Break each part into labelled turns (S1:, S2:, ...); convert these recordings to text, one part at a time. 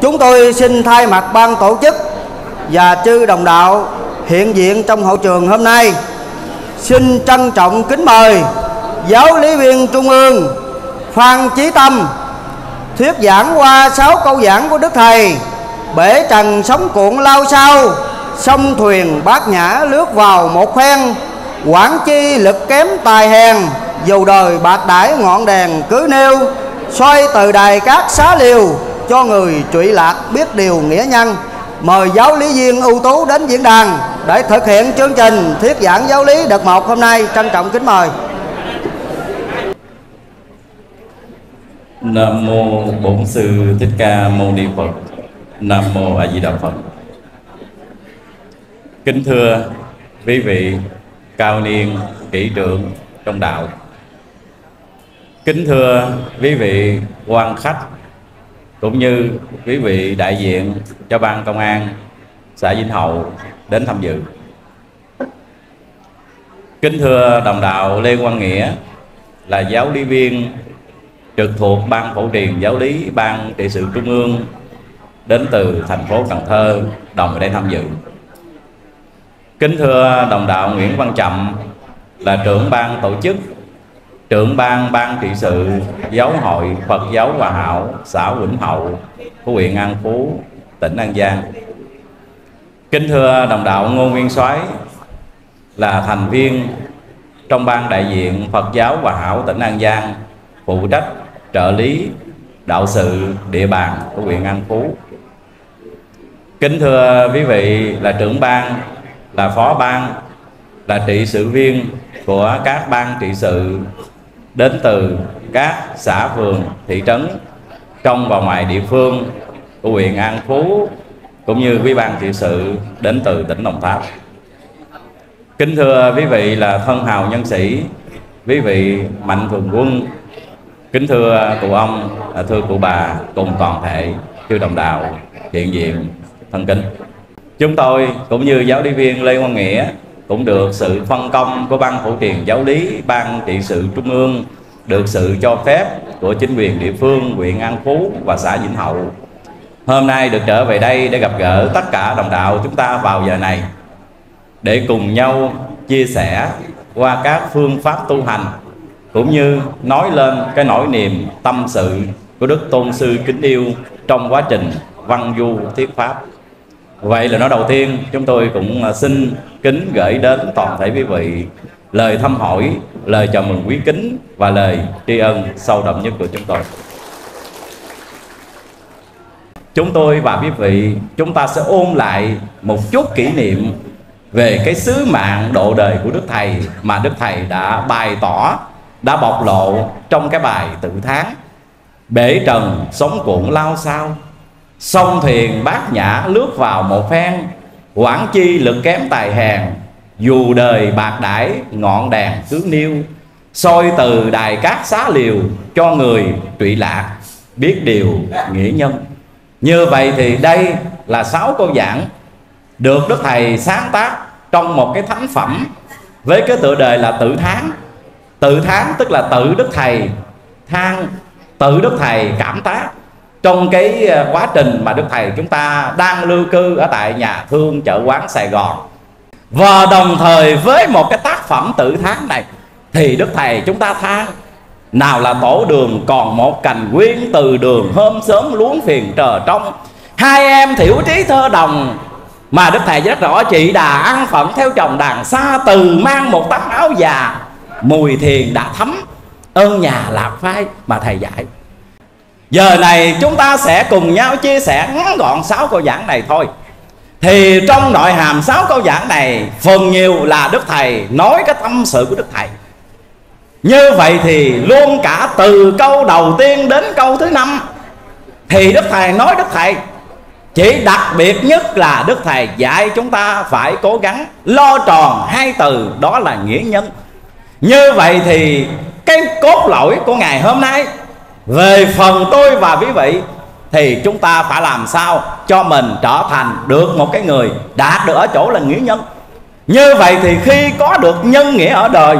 S1: Chúng tôi xin thay mặt ban tổ chức và chư đồng đạo hiện diện trong hậu trường hôm nay, xin trân trọng kính mời giáo lý viên trung ương Phan Chí Tâm, thuyết giảng qua sáu câu giảng của Đức Thầy bể trần sóng cuộn lao sao sông thuyền bát nhã lướt vào một phen, quản chi lực kém tài hèn dù đời bạc đãi ngọn đèn cứ nêu xoay từ đài cát xá liều cho người trụy lạc biết điều nghĩa nhân mời giáo lý viên ưu tú đến diễn đàn để thực hiện chương trình thuyết giảng giáo lý đợt một hôm nay trân trọng kính mời
S2: Nam mô Bổn sư Thích Ca Mâu Ni Phật. Nam mô A Di Đà Phật. Kính thưa quý vị cao niên, kỹ trưởng trong đạo. Kính thưa quý vị quan khách cũng như quý vị đại diện cho ban công an xã Vinh Hậu đến tham dự. Kính thưa đồng đạo Lê Quang Nghĩa là giáo lý viên trực thuộc ban phổ truyền giáo lý ban trị sự trung ương đến từ thành phố Cần Thơ đồng ở đây tham dự. Kính thưa đồng đạo Nguyễn Văn Chậm là trưởng ban tổ chức, trưởng ban ban trị sự giáo hội Phật giáo Hòa Hảo xã Vĩnh Hậu của huyện An Phú, tỉnh An Giang. Kính thưa đồng đạo Ngô Nguyên Soái là thành viên trong ban đại diện Phật giáo Hòa Hảo tỉnh An Giang phụ trách trợ lý đạo sự địa bàn của huyện An Phú. Kính thưa quý vị là trưởng ban, là phó ban, là trị sự viên của các ban trị sự đến từ các xã phường, thị trấn trong và ngoài địa phương của huyện An Phú cũng như quý ban trị sự đến từ tỉnh Đồng Tháp. Kính thưa quý vị là thân hào nhân sĩ, quý vị mạnh thường quân kính thưa cụ ông à, thưa cụ bà cùng toàn thể chư đồng đạo hiện diện thân kính chúng tôi cũng như giáo lý viên lê quang nghĩa cũng được sự phân công của ban phổ truyền giáo lý, ban trị sự trung ương được sự cho phép của chính quyền địa phương, huyện an phú và xã vĩnh hậu hôm nay được trở về đây để gặp gỡ tất cả đồng đạo chúng ta vào giờ này để cùng nhau chia sẻ qua các phương pháp tu hành, cũng như nói lên cái nỗi niềm tâm sự của Đức Tôn Sư kính yêu trong quá trình văn du thuyết pháp. Vậy là nói đầu tiên chúng tôi cũng à, xin kính gửi đến toàn thể quý vị lời thăm hỏi, lời chào mừng quý kính và lời tri ân sâu đậm nhất của chúng tôi. Chúng tôi và quý vị chúng ta sẽ ôn lại một chút kỷ niệm về cái sứ mạng độ đời của Đức Thầy mà Đức Thầy đã bày tỏ đã bộc lộ trong cái bài tự tháng bể trần sống cuộn lao sao sông thiền bát nhã lướt vào một phen, quảng chi lực kém tài hèn, dù đời bạc đãi, ngọn đèn cứ niêu soi từ đài cát xá liều cho người trụy lạc, biết điều nghĩa nhân. Như vậy thì đây là sáu câu giảng được đức thầy sáng tác trong một cái thánh phẩm với cái tựa đề là tự tháng tự tháng tức là tự đức thầy than, tự đức thầy cảm tác trong cái ờ, quá trình mà đức thầy chúng ta đang lưu cư ở tại nhà thương chợ quán sài gòn, và đồng thời với một cái tác phẩm tự tháng này, thì đức thầy chúng ta than nào là tổ đường còn một cành quyên từ đường hôm sớm luống phiền trờ trong. Hai em thiểu trí thơ đồng mà đức thầy rất rõ chị đà ăn phận theo chồng đàn xa từ mang một tấm áo già, mùi thiền đã thấm, ơn nhà lạc phai mà thầy dạy giờ này chúng ta sẽ cùng nhau chia sẻ ngắn gọn sáu câu giảng này thôi. Thì trong nội hàm sáu câu giảng này, phần nhiều là đức thầy nói cái tâm sự của đức thầy. Như vậy thì luôn cả từ câu đầu tiên đến câu thứ năm, thì đức thầy nói đức thầy, chỉ đặc biệt nhất là đức thầy dạy chúng ta phải cố gắng lo tròn hai từ, đó là nghĩa nhân. Như vậy thì cái cốt lõi của ngày hôm nay về phần tôi và quý vị, thì chúng ta phải làm sao cho mình trở thành được một cái người đạt được ở chỗ là nghĩa nhân? Như vậy thì khi có được nhân nghĩa ở đời,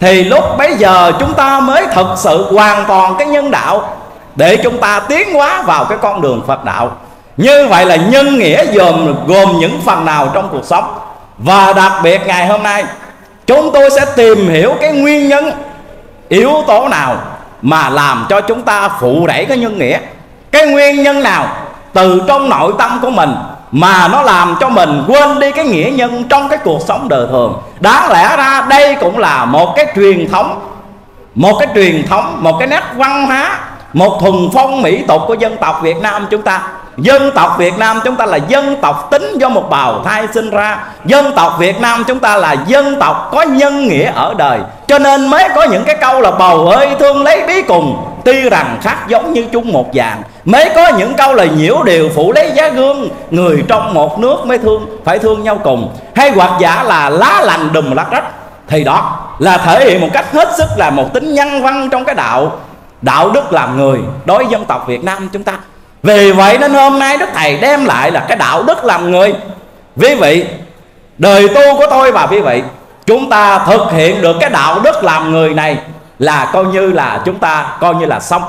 S2: thì lúc bấy giờ chúng ta mới thực sự hoàn toàn cái nhân đạo để chúng ta tiến hóa vào cái con đường Phật đạo. Như vậy là nhân nghĩa gồm gồm những phần nào trong cuộc sống? Và đặc biệt ngày hôm nay, chúng tôi sẽ tìm hiểu cái nguyên nhân yếu tố nào mà làm cho chúng ta phụ đẩy cái nhân nghĩa. Cái nguyên nhân nào? Từ trong nội tâm của mình, mà nó làm cho mình quên đi cái nghĩa nhân trong cái cuộc sống đời thường. Đáng lẽ ra đây cũng là một cái truyền thống, một cái truyền thống, một cái nét văn hóa, một thuần phong mỹ tục của dân tộc Việt Nam chúng ta. Dân tộc Việt Nam chúng ta là dân tộc tính do một bào thai sinh ra. Dân tộc Việt Nam chúng ta là dân tộc có nhân nghĩa ở đời. Cho nên mới có những cái câu là bầu ơi thương lấy bí cùng. Tuy rằng khác giống như chung một dạng, Mới có những câu là nhiễu điều phụ lấy giá gương. Người trong một nước mới thương, phải thương nhau cùng. Hay hoặc giả là lá lành đùm lá rách. Thì đó là thể hiện một cách hết sức là một tính nhân văn trong cái đạo. Đạo đức làm người đối với dân tộc Việt Nam chúng ta vì vậy nên hôm nay Đức Thầy đem lại là cái đạo đức làm người. Quý vị, Đời tu của tôi và quý vị, Chúng ta thực hiện được cái đạo đức làm người này Là coi như là chúng ta coi như là xong.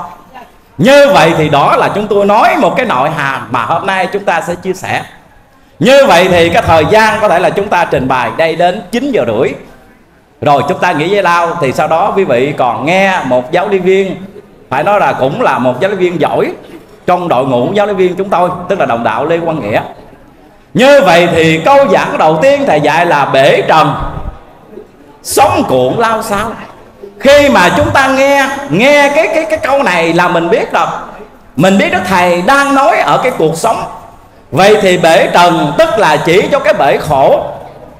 S2: Như vậy thì đó là chúng tôi nói một cái nội hàm Mà hôm nay chúng ta sẽ chia sẻ. Như vậy thì cái thời gian có thể là chúng ta trình bày đây đến 9 giờ rưỡi. Rồi chúng ta nghỉ giải lao Thì sau đó quý vị còn nghe một giáo lý viên. Phải nói là cũng là một giáo lý viên giỏi trong đội ngũ giáo lý viên chúng tôi, tức là đồng đạo lê quang nghĩa. Như vậy thì câu giảng đầu tiên thầy dạy là bể trần sống cuộn lao sao khi mà chúng ta nghe nghe cái cái cái câu này là mình biết rồi. Mình biết đức thầy đang nói ở cái cuộc sống. Vậy thì bể trần tức là chỉ cho cái bể khổ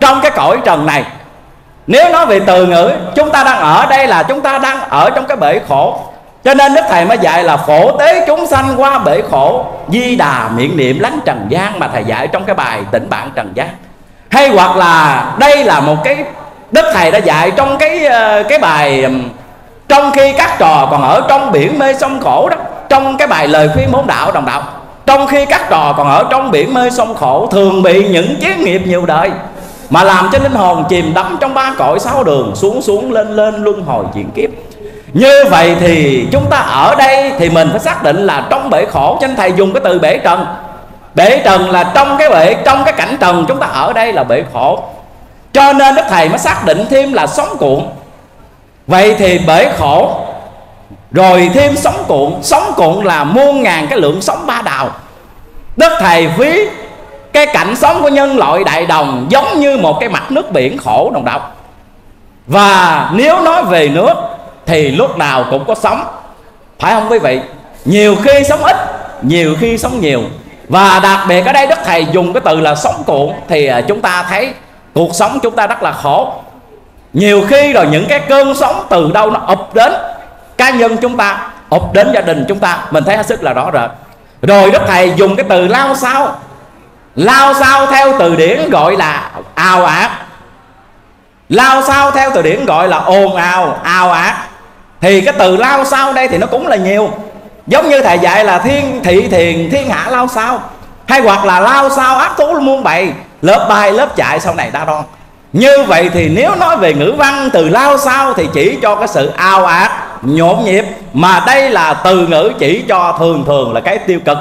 S2: trong cái cõi trần này. Nếu nói về từ ngữ, chúng ta đang ở đây là chúng ta đang ở trong cái bể khổ cho nên đức thầy mới dạy là phổ tế chúng sanh qua bể khổ, di đà miệng niệm lánh trần gian mà thầy dạy trong cái bài tỉnh bản trần gian. Hay hoặc là đây là một cái đức thầy đã dạy trong cái ờ, cái bài trong khi các trò còn ở trong biển mê sông khổ đó, trong cái bài lời khuyên môn đạo, đồng đạo. Trong khi các trò còn ở trong biển mê sông khổ, thường bị những chiến nghiệp nhiều đời, mà làm cho linh hồn chìm đắm trong ba cõi sáu đường, xuống xuống, lên lên, luân hồi chuyển kiếp như vậy thì chúng ta ở đây thì mình phải xác định là trong bể khổ cho nên thầy dùng cái từ bể trần. Bể trần là trong cái bể, trong cái cảnh trần chúng ta ở đây là bể khổ. Cho nên đức thầy mới xác định thêm là sống cuộn. Vậy thì bể khổ, rồi thêm sống cuộn. Sống cuộn là muôn ngàn cái lượng sống ba đào đức thầy ví cái cảnh sống của nhân loại đại đồng giống như một cái mặt nước biển khổ đồng độc và nếu nói về nước thì lúc nào cũng có sống phải không quý vị? Nhiều khi sống ít, nhiều khi sống nhiều. Và đặc biệt ở đây đức thầy dùng cái từ là sống cuộn thì à, chúng ta thấy cuộc sống chúng ta rất là khổ. Nhiều khi rồi những cái cơn sóng từ đâu nó ập đến, cá nhân chúng ta, ập đến gia đình chúng ta, mình thấy hết sức là rõ rệt. Rồi đức thầy dùng cái từ lao sao lao sao theo từ điển gọi là ào ạt. Lao sao theo từ điển gọi là ồn ào ào ạt thì cái từ lao sao đây thì nó cũng là nhiều. Giống như thầy dạy là thiên thị thiền, thiên hạ lao sao. Hay hoặc là lao sao ác thú muôn bày lớp bay, lớp chạy, sau này đa đoan. Như vậy thì nếu nói về ngữ văn, từ lao sao thì chỉ cho cái sự ao ạt nhộn nhịp. Mà đây là từ ngữ chỉ cho thường thường là cái tiêu cực.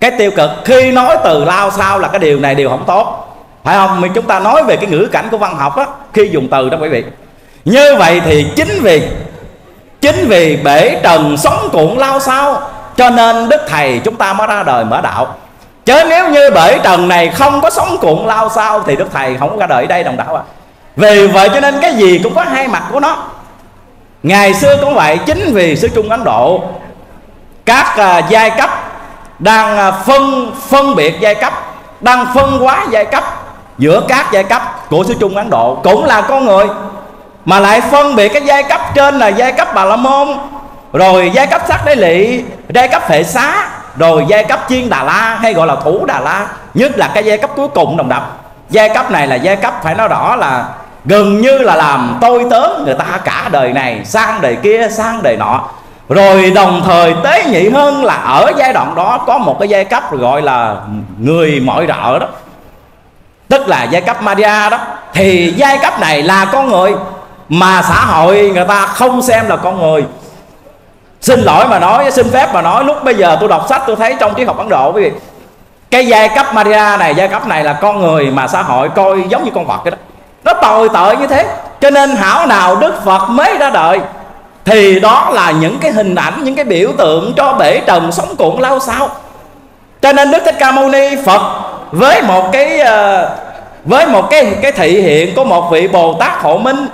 S2: Cái tiêu cực, khi nói từ lao sao là cái điều này điều không tốt. Phải không? Mình chúng ta nói về cái ngữ cảnh của văn học á, khi dùng từ đó quý vị. Như vậy thì chính vì chính vì bể trần sống cuộn lao sao cho nên đức thầy chúng ta mới ra đời mở đạo. Chứ nếu như bể trần này không có sống cuộn lao sao thì đức thầy không ra đời ở đây đồng đạo à vì vậy cho nên cái gì cũng có hai mặt của nó. Ngày xưa cũng vậy chính vì xứ trung ấn độ các uh, giai cấp đang uh, phân phân biệt giai cấp đang phân hóa giai cấp giữa các giai cấp của xứ trung ấn độ cũng là con người mà lại phân biệt cái giai cấp trên là giai cấp bà la môn, rồi giai cấp sắc đế lị, giai cấp hệ xá, rồi giai cấp chiên đà la, hay gọi là thủ đà la. Nhất là cái giai cấp cuối cùng đồng đập. Giai cấp này là giai cấp, phải nói rõ là gần như là làm tôi tớ người ta cả đời này, sang đời kia, sang đời nọ. Rồi đồng thời tế nhị hơn là ở giai đoạn đó có một cái giai cấp gọi là người mọi rợ đó. Tức là giai cấp Madia đó. Thì giai cấp này là con người mà xã hội người ta không xem là con người. Xin lỗi mà nói, xin phép mà nói, lúc bây giờ tôi đọc sách, tôi thấy trong triết học ấn độ, quý vị, cái giai cấp Maria này, giai cấp này là con người mà xã hội coi giống như con vật cái đó. Nó tồi tệ như thế. Cho nên hảo nào đức phật mới ra đời, thì đó là những cái hình ảnh, những cái biểu tượng cho bể trần sống cuộn lao sao cho nên đức thích ca mâu ni, phật với một cái ờ, với một cái cái thị hiện của một vị bồ tát hộ minh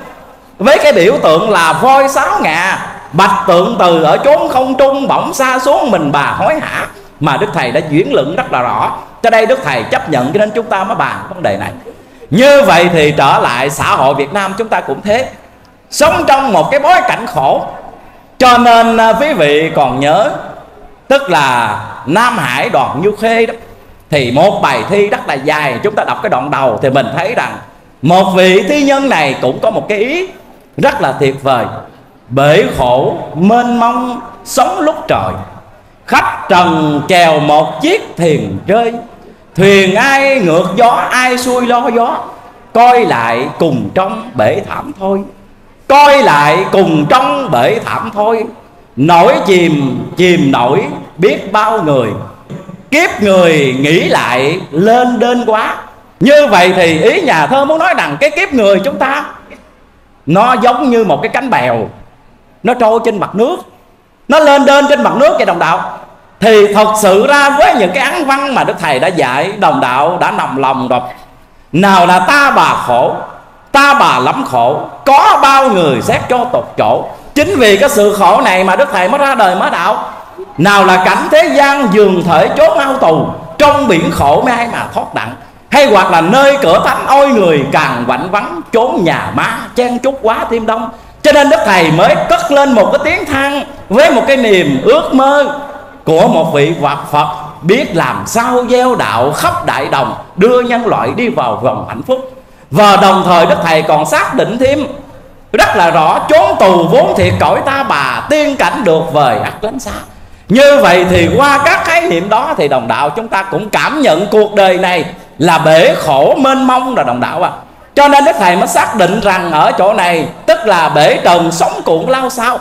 S2: với cái biểu tượng là voi sáo ngà, bạch tượng từ ở chốn không trung bỗng xa xuống mình bà hối hả? Mà đức thầy đã chuyển luận rất là rõ. Cho đây đức thầy chấp nhận cho nên chúng ta mới bàn vấn đề này. Như vậy thì trở lại xã hội việt nam chúng ta cũng thế. Sống trong một cái bối cảnh khổ. Cho nên à, quý vị còn nhớ, tức là nam hải đoàn như khê đó, thì một bài thi rất là dài. Chúng ta đọc cái đoạn đầu thì mình thấy rằng một vị thi nhân này cũng có một cái ý rất là tuyệt vời. Bể khổ, mênh mông, sống lúc trời. Khách trần chèo một chiếc thuyền rơi. Thuyền ai ngược gió, ai xuôi lo gió. Coi lại cùng trong bể thảm thôi. Coi lại cùng trong bể thảm thôi. Nổi chìm chìm nổi, biết bao người. Kiếp người nghĩ lại, lên đên quá. Như vậy thì ý nhà thơ muốn nói rằng cái kiếp người chúng ta nó giống như một cái cánh bèo. Nó trôi trên mặt nước. Nó lên đên trên mặt nước vậy, đồng đạo. Thì thật sự ra với những cái án văn mà đức thầy đã dạy, đồng đạo đã nằm lòng rồi. Nào là ta bà khổ, ta bà lắm khổ, có bao người xét cho tột chỗ. Chính vì cái sự khổ này mà đức thầy mới ra đời mới đạo. Nào là cảnh thế gian giường thể chốn ao tù, trong biển khổ mới ai mà thoát đặng hay hoặc là nơi cửa thánh ôi người càng vạnh vắng trốn nhà ma chen chúc quá thêm đông. Cho nên đức thầy mới cất lên một cái tiếng than với một cái niềm ước mơ của một vị vật phật biết làm sao gieo đạo khắp đại đồng, đưa nhân loại đi vào vòng hạnh phúc. Và đồng thời đức thầy còn xác định thêm rất là rõ chốn tù vốn thiệt cõi ta bà tiên cảnh được vời ắt lánh xa như vậy thì qua các khái niệm đó thì đồng đạo chúng ta cũng cảm nhận cuộc đời này là bể khổ mênh mông là đồng đạo à. Cho nên đức thầy mới xác định rằng ở chỗ này, tức là bể trần sống cuộn lao sao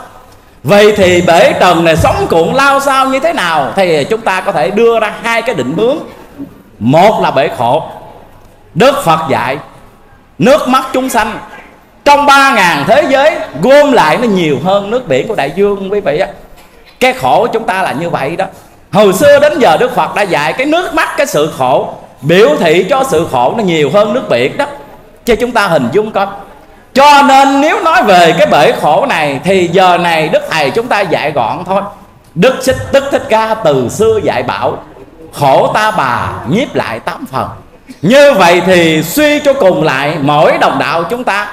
S2: vậy thì bể trần này sống cuộn lao sao như thế nào? Thì chúng ta có thể đưa ra hai cái định hướng. Một là bể khổ. Đức phật dạy, nước mắt chúng sanh. Trong ba ngàn thế giới, gom lại nó nhiều hơn nước biển của đại dương, quý vị á cái khổ của chúng ta là như vậy đó. Hồi xưa đến giờ đức phật đã dạy cái nước mắt, cái sự khổ biểu thị cho sự khổ nó nhiều hơn nước biển đó. Cho chúng ta hình dung coi. Cho nên nếu nói về cái bể khổ này, thì giờ này đức thầy chúng ta dạy gọn thôi. Đức xích tức thích ca từ xưa dạy bảo, khổ ta bà, nhiếp lại tám phần. Như vậy thì suy cho cùng lại, mỗi đồng đạo chúng ta,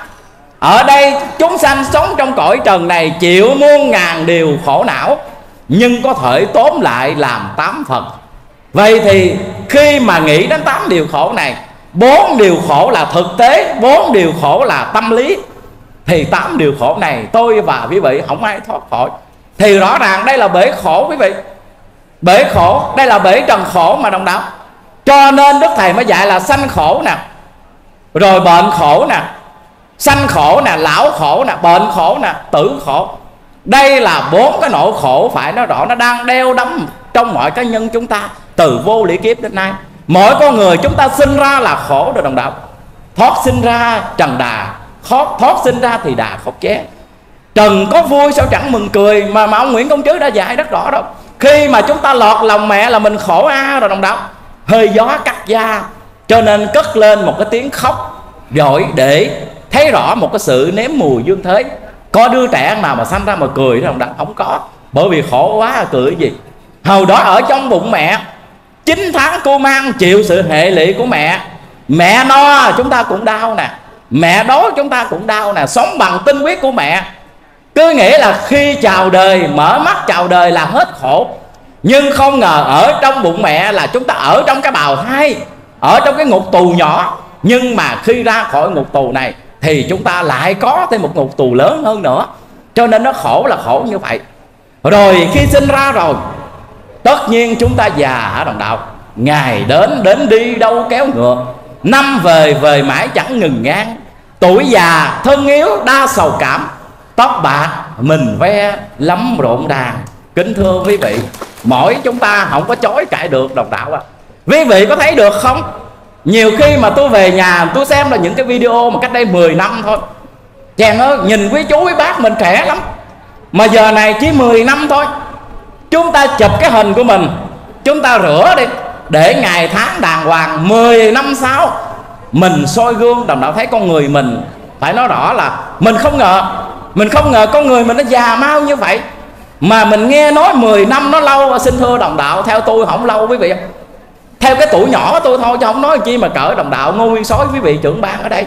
S2: ở đây chúng sanh sống trong cõi trần này chịu muôn ngàn điều khổ não, nhưng có thể tóm lại làm tám phần vậy thì khi mà nghĩ đến tám điều khổ này, bốn điều khổ là thực tế, bốn điều khổ là tâm lý, thì tám điều khổ này tôi và quý vị không ai thoát khỏi. Thì rõ ràng đây là bể khổ, quý vị. Bể khổ, đây là bể trần khổ mà đồng đạo. Cho nên đức thầy mới dạy là sanh khổ nè, rồi bệnh khổ nè, sanh khổ nè, lão khổ nè, bệnh khổ nè, tử khổ. Đây là bốn cái nỗi khổ, phải nói rõ, nó đang đeo đắm trong mọi cá nhân chúng ta từ vô lý kiếp đến nay. Mỗi con người chúng ta sinh ra là khổ rồi đồng đạo. Thoát sinh ra trần đà thoát, thoát sinh ra thì đà khóc ché trần có vui sao chẳng mừng cười mà mà ông nguyễn công trứ đã dạy rất rõ đâu khi mà chúng ta lọt lòng mẹ là mình khổ a rồi đồng đạo. Hơi gió cắt da cho nên cất lên một cái tiếng khóc giỏi để thấy rõ một cái sự nếm mùi dương thế. Có đứa trẻ nào mà sanh ra mà cười đồng đạo? Không có bởi vì khổ quá cười gì? Hầu đó ở trong bụng mẹ 9 tháng cô mang chịu sự hệ lụy của mẹ. Mẹ no, chúng ta cũng đau nè. Mẹ đói, chúng ta cũng đau nè. Sống bằng tinh huyết của mẹ. Cứ nghĩ là khi chào đời, mở mắt chào đời là hết khổ. Nhưng không ngờ ở trong bụng mẹ là chúng ta ở trong cái bào thai, ở trong cái ngục tù nhỏ. Nhưng mà khi ra khỏi ngục tù này thì chúng ta lại có thêm một ngục tù lớn hơn nữa. Cho nên nó khổ là khổ như vậy. Rồi khi sinh ra rồi tất nhiên chúng ta già ở đồng đạo? Ngày đến đến đi đâu kéo ngược. Năm về về mãi chẳng ngừng ngang. Tuổi già, thân yếu, đa sầu cảm. Tóc bạc, mình ve lắm rộn đàn kính thưa quý vị, mỗi chúng ta không có chối cãi được đồng đạo à. Quý vị có thấy được không? Nhiều khi mà tôi về nhà, tôi xem là những cái video mà cách đây 10 năm thôi. Chàng ơi, nhìn quý chú, quý bác mình trẻ lắm. Mà giờ này chỉ 10 năm thôi chúng ta chụp cái hình của mình. Chúng ta rửa đi. Để ngày tháng đàng hoàng 10 năm sau, mình soi gương đồng đạo thấy con người mình. Phải nói rõ là mình không ngờ, mình không ngờ con người mình nó già mau như vậy. Mà mình nghe nói 10 năm nó lâu, xin thưa đồng đạo, theo tôi không lâu quý vị theo cái tuổi nhỏ tôi thôi, chứ không nói chi mà cỡ đồng đạo ngô nguyên sói quý vị trưởng ban ở đây.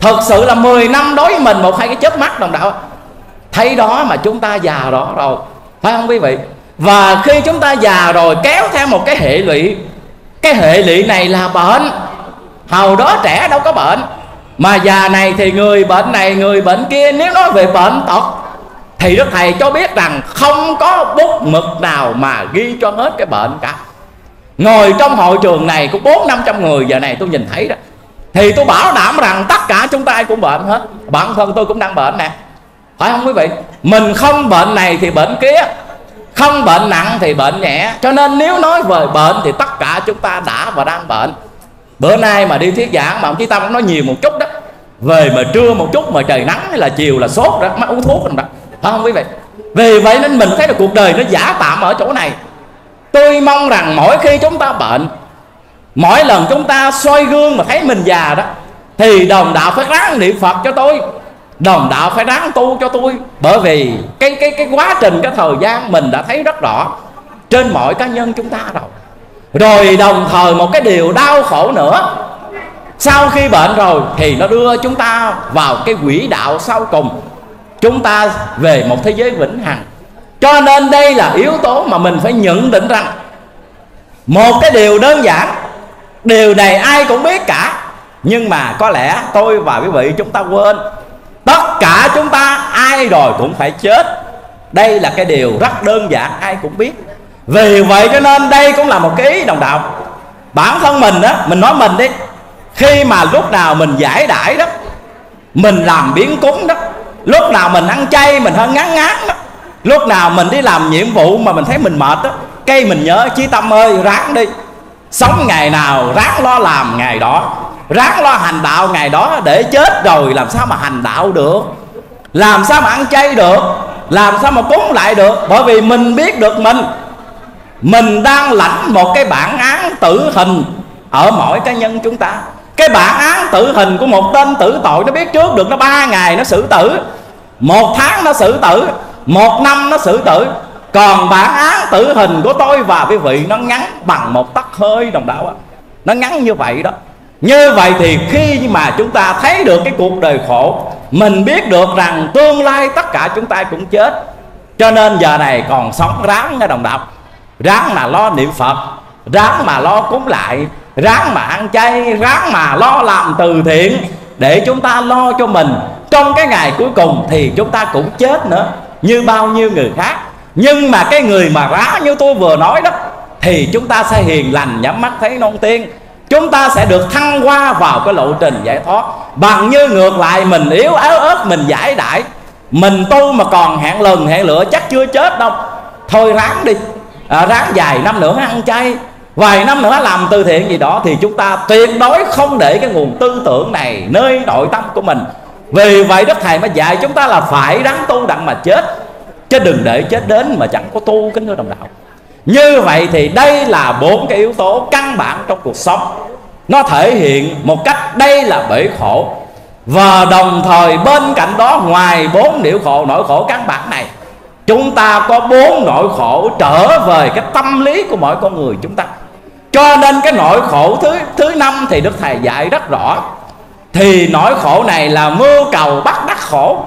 S2: Thật sự là 10 năm đối với mình một hai cái chớp mắt đồng đạo thấy đó mà chúng ta già đó rồi. Phải không quý vị? Và khi chúng ta già rồi, kéo theo một cái hệ lụy. Cái hệ lụy này là bệnh. Hầu đó trẻ đâu có bệnh. Mà già này thì người bệnh này, người bệnh kia, nếu nói về bệnh tật, thì đức thầy cho biết rằng không có bút mực nào mà ghi cho hết cái bệnh cả. Ngồi trong hội trường này có bốn năm trăm người giờ này tôi nhìn thấy đó. Thì tôi bảo đảm rằng tất cả chúng ta cũng bệnh hết. Bản thân tôi cũng đang bệnh nè. Phải không quý vị? Mình không bệnh này thì bệnh kia không bệnh nặng thì bệnh nhẹ. Cho nên nếu nói về bệnh thì tất cả chúng ta đã và đang bệnh. Bữa nay mà đi thuyết giảng mà ông chí tâm cũng nói nhiều một chút đó. Về mà trưa một chút mà trời nắng hay là chiều là sốt đó mà uống thuốc rồi đó. Phải không quý vị? Vì vậy nên mình thấy là cuộc đời nó giả tạm ở chỗ này. Tôi mong rằng mỗi khi chúng ta bệnh, mỗi lần chúng ta soi gương mà thấy mình già đó, thì đồng đạo phải ráng niệm phật cho tôi đồng đạo phải ráng tu cho tôi. Bởi vì cái cái cái quá trình, cái thời gian mình đã thấy rất rõ trên mọi cá nhân chúng ta rồi. Rồi đồng thời một cái điều đau khổ nữa, sau khi bệnh rồi thì nó đưa chúng ta vào cái quỹ đạo sau cùng. Chúng ta về một thế giới vĩnh hằng. Cho nên đây là yếu tố mà mình phải nhận định rằng một cái điều đơn giản, điều này ai cũng biết cả. Nhưng mà có lẽ tôi và quý vị chúng ta quên tất cả chúng ta, ai rồi cũng phải chết. Đây là cái điều rất đơn giản, ai cũng biết. Vì vậy cho nên đây cũng là một cái ý đồng đạo. Bản thân mình á, mình nói mình đi, khi mà lúc nào mình giải đãi đó, mình làm biến cúng đó, lúc nào mình ăn chay, mình hơi ngán ngán đó, lúc nào mình đi làm nhiệm vụ mà mình thấy mình mệt đó cây mình nhớ, chí tâm ơi, ráng đi. Sống ngày nào, ráng lo làm ngày đó ráng lo hành đạo ngày đó để chết rồi làm sao mà hành đạo được? Làm sao mà ăn chay được? Làm sao mà cúng lại được? Bởi vì mình biết được mình. Mình đang lãnh một cái bản án tử hình ở mỗi cá nhân chúng ta. Cái bản án tử hình của một tên tử tội nó biết trước được nó ba ngày nó xử tử. Một tháng nó xử tử. Một năm nó xử tử. Còn bản án tử hình của tôi và quý vị nó ngắn bằng một tấc hơi đồng đạo á. Nó ngắn như vậy đó như vậy thì khi mà chúng ta thấy được cái cuộc đời khổ, mình biết được rằng tương lai tất cả chúng ta cũng chết. Cho nên giờ này còn sống ráng nghe đồng đạo, ráng mà lo niệm phật, ráng mà lo cúng lại, ráng mà ăn chay, ráng mà lo làm từ thiện để chúng ta lo cho mình. Trong cái ngày cuối cùng thì chúng ta cũng chết nữa, như bao nhiêu người khác. Nhưng mà cái người mà rá như tôi vừa nói đó, thì chúng ta sẽ hiền lành, nhắm mắt, thấy non tiên chúng ta sẽ được thăng hoa vào cái lộ trình giải thoát. Bằng như ngược lại mình yếu áo ớt mình giải đãi mình tu mà còn hẹn lần hẹn lửa chắc chưa chết đâu. Thôi ráng đi. À, ráng vài năm nữa ăn chay. Vài năm nữa làm từ thiện gì đó thì chúng ta tuyệt đối không để cái nguồn tư tưởng này nơi nội tâm của mình. Vì vậy đức thầy mới dạy chúng ta là phải ráng tu đặng mà chết. Chứ đừng để chết đến mà chẳng có tu kính thưa đồng đạo như vậy thì đây là bốn cái yếu tố căn bản trong cuộc sống. Nó thể hiện một cách đây là bể khổ. Và đồng thời bên cạnh đó, ngoài bốn điệu khổ, nỗi khổ căn bản này, chúng ta có bốn nỗi khổ trở về cái tâm lý của mỗi con người chúng ta. Cho nên cái nỗi khổ thứ thứ năm thì đức thầy dạy rất rõ. Thì nỗi khổ này là mưu cầu bắt đắc khổ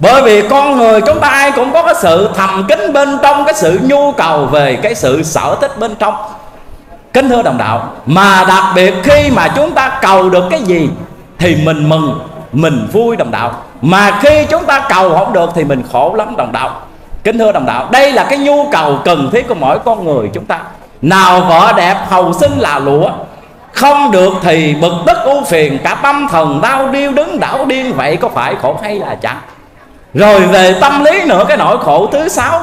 S2: bởi vì con người chúng ta ai cũng có cái sự thầm kín bên trong, cái sự nhu cầu về cái sự sở thích bên trong. Kính thưa đồng đạo, mà đặc biệt khi mà chúng ta cầu được cái gì thì mình mừng, mình vui đồng đạo. Mà khi chúng ta cầu không được thì mình khổ lắm đồng đạo. Kính thưa đồng đạo, đây là cái nhu cầu cần thiết của mỗi con người chúng ta. Nào vợ đẹp, hầu sinh là lụa. Không được thì bực tức u phiền, cả tâm thần đau điêu đứng đảo điên, vậy có phải khổ hay là chẳng rồi về tâm lý nữa, cái nỗi khổ thứ sáu.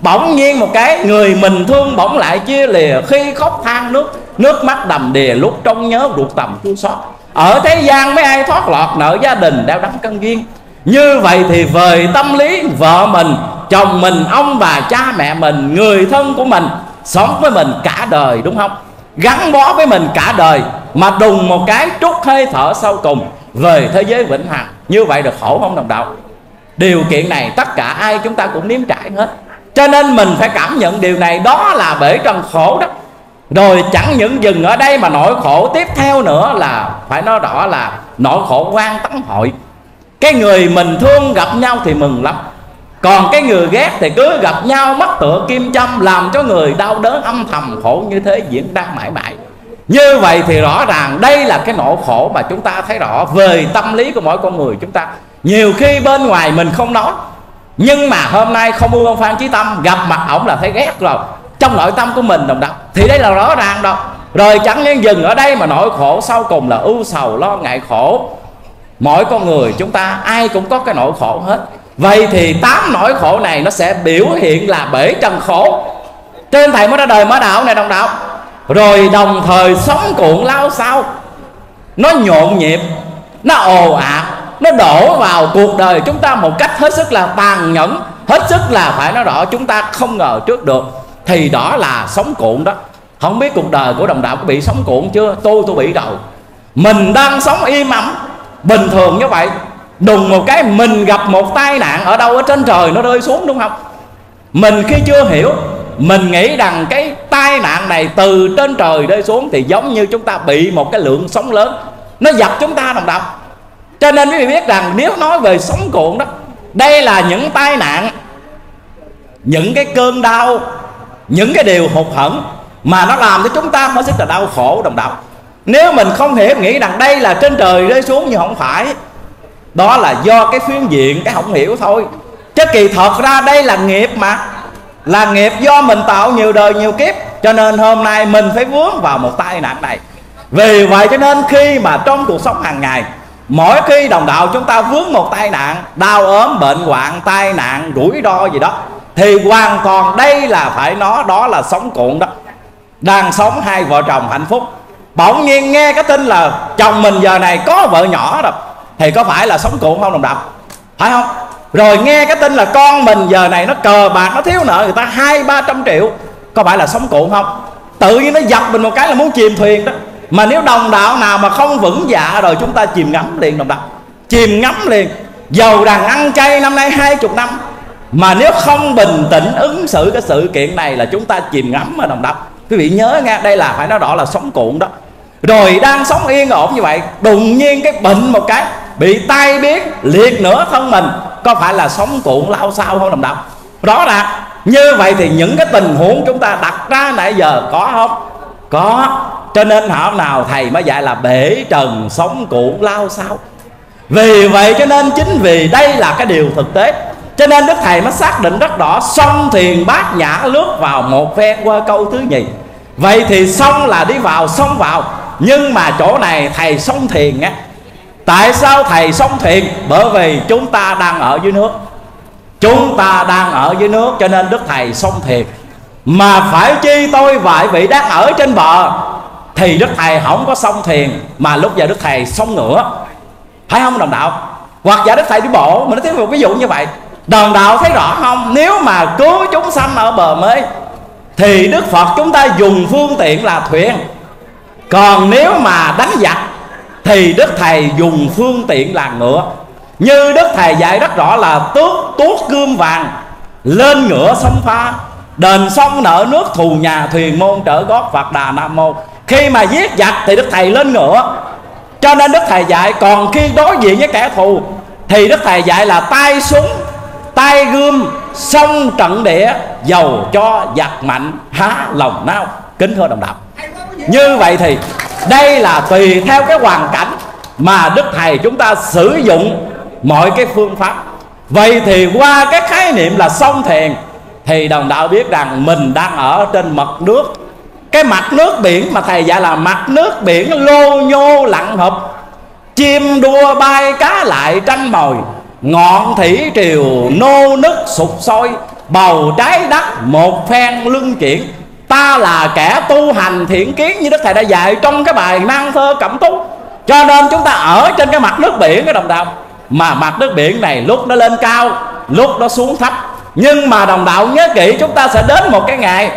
S2: Bỗng nhiên một cái, người mình thương bỗng lại chia lìa. Khi khóc than nước nước mắt đầm đìa, lúc trong nhớ ruột tầm chua xót. Ở thế gian mấy ai thoát lọt, nợ gia đình đeo đắm cân duyên như vậy thì về tâm lý vợ mình, chồng mình, ông bà, cha mẹ mình, người thân của mình, sống với mình cả đời, đúng không? Gắn bó với mình cả đời, mà đùng một cái trút hơi thở sau cùng. Về thế giới vĩnh hằng, như vậy được khổ không đồng đạo? Điều kiện này tất cả ai chúng ta cũng nếm trải hết. Cho nên mình phải cảm nhận điều này, đó là bể trần khổ đó. Rồi chẳng những dừng ở đây mà nỗi khổ tiếp theo nữa là, phải nói rõ là nỗi khổ quan tấn hội. Cái người mình thương gặp nhau thì mừng lắm. Còn cái người ghét thì cứ gặp nhau mất tựa kim châm, làm cho người đau đớn, âm thầm, khổ như thế, diễn ra mãi mãi. Như vậy thì rõ ràng đây là cái nỗi khổ mà chúng ta thấy rõ. Về tâm lý của mỗi con người chúng ta nhiều khi bên ngoài mình không nói, nhưng mà hôm nay không ưa ông phan chí tâm, gặp mặt ổng là thấy ghét rồi. Trong nội tâm của mình đồng đạo thì đây là rõ ràng đâu rồi chẳng nên dừng ở đây mà nỗi khổ sau cùng là ưu sầu, lo ngại khổ. Mỗi con người chúng ta, ai cũng có cái nỗi khổ hết. Vậy thì tám nỗi khổ này nó sẽ biểu hiện là bể trần khổ. Trên thầy mới ra đời mới đạo này, đồng đạo. Rồi đồng thời sống cuộn lao sao nó nhộn nhịp, nó ồ ạt nó đổ vào cuộc đời chúng ta một cách hết sức là tàn nhẫn, hết sức là phải nói rõ, chúng ta không ngờ trước được. Thì đó là sống cuộn đó. Không biết cuộc đời của đồng đạo có bị sống cuộn chưa? Tôi tôi bị rồi. Mình đang sống im ắng bình thường như vậy. Đùng một cái mình gặp một tai nạn ở đâu ở trên trời nó rơi xuống, đúng không? Mình khi chưa hiểu, mình nghĩ rằng cái tai nạn này từ trên trời rơi xuống thì giống như chúng ta bị một cái lượng sóng lớn. Nó dập chúng ta đồng đạo cho nên quý vị biết rằng nếu nói về sóng cuộn đó, đây là những tai nạn, những cái cơn đau, những cái điều hụt hẫng mà nó làm cho chúng ta mới rất là đau khổ đồng đạo nếu mình không hiểu, nghĩ rằng đây là trên trời rơi xuống nhưng không phải, đó là do cái phiên diện, cái không hiểu thôi. Chứ kỳ thật ra đây là nghiệp mà, là nghiệp do mình tạo nhiều đời nhiều kiếp. Cho nên hôm nay mình phải vướng vào một tai nạn này. Vì vậy cho nên khi mà trong cuộc sống hàng ngày mỗi khi đồng đạo chúng ta vướng một tai nạn, đau ốm, bệnh hoạn, tai nạn, rủi ro gì đó, thì hoàn toàn đây là phải nó đó là sống cuộn đó. Đang sống hai vợ chồng hạnh phúc. Bỗng nhiên nghe cái tin là chồng mình giờ này có vợ nhỏ rồi. Thì có phải là sống cuộn không đồng đạo? Phải không? Rồi nghe cái tin là con mình giờ này nó cờ bạc, nó thiếu nợ người ta hai ba trăm triệu. Có phải là sống cuộn không? Tự nhiên nó dập mình một cái là muốn chìm thuyền đó mà nếu đồng đạo nào mà không vững dạ rồi chúng ta chìm ngắm liền đồng đạo. Chìm ngắm liền. Dầu rằng ăn chay năm nay hai chục năm. Mà nếu không bình tĩnh ứng xử cái sự kiện này là chúng ta chìm ngắm mà đồng đạo. Quý vị nhớ nghe, đây là, phải nói rõ là sống cuộn đó. Rồi đang sống yên ổn như vậy, đùng nhiên cái bệnh một cái, bị tai biến, liệt nửa thân mình. Có phải là sống cuộn lao sao không đồng đạo? Đó là như vậy thì những cái tình huống chúng ta đặt ra nãy giờ có không? Có cho nên họ nào thầy mới dạy là bể trần sống cuộn lao sao vì vậy cho nên chính vì đây là cái điều thực tế. Cho nên đức thầy mới xác định rất rõ, sông thiền bát, nhã lướt vào một phen qua câu thứ nhì. Vậy thì sông là đi vào, sông vào. Nhưng mà chỗ này thầy sông thiền á. Tại sao thầy sông thiền bởi vì chúng ta đang ở dưới nước. Chúng ta đang ở dưới nước, cho nên đức thầy sông thiền mà phải chi tôi vài vị đang ở trên bờ thì đức thầy không có sông thiền, mà lúc giờ đức thầy sông ngựa phải không, đồng đạo? Hoặc giả đức thầy đi bộ, mình nói một ví dụ như vậy. Đồng đạo thấy rõ không? Nếu mà cứu chúng sanh ở bờ mới thì đức phật chúng ta dùng phương tiện là thuyền. Còn nếu mà đánh giặc, thì đức thầy dùng phương tiện là ngựa. Như đức thầy dạy rất rõ là tước tuốt gươm vàng, lên ngựa sông pha, đền sông nợ nước thù nhà thuyền môn trở gót phật đà nam mô khi mà giết giặc thì đức thầy lên ngựa. Cho nên đức thầy dạy, còn khi đối diện với kẻ thù thì đức thầy dạy là tay súng, tay gươm sông trận địa, dầu cho giặc mạnh, há lòng nao. Kính thưa đồng đạo. Như vậy thì đây là tùy theo cái hoàn cảnh mà đức thầy chúng ta sử dụng mọi cái phương pháp. Vậy thì qua cái khái niệm là sông thiền thì đồng đạo biết rằng mình đang ở trên mặt nước cái mặt nước biển mà thầy dạy là mặt nước biển lô nhô lặng hợp chim đua bay cá lại tranh mồi ngọn thủy triều nô nức sụp sôi. Bầu trái đất một phen luân chuyển. Ta là kẻ tu hành thiện kiến như đức thầy đã dạy trong cái bài mang thơ cẩm tú. Cho nên chúng ta ở trên cái mặt nước biển cái đồng đạo. Mà mặt nước biển này lúc nó lên cao, lúc nó xuống thấp. Nhưng mà đồng đạo nhớ kỹ, chúng ta sẽ đến một cái ngày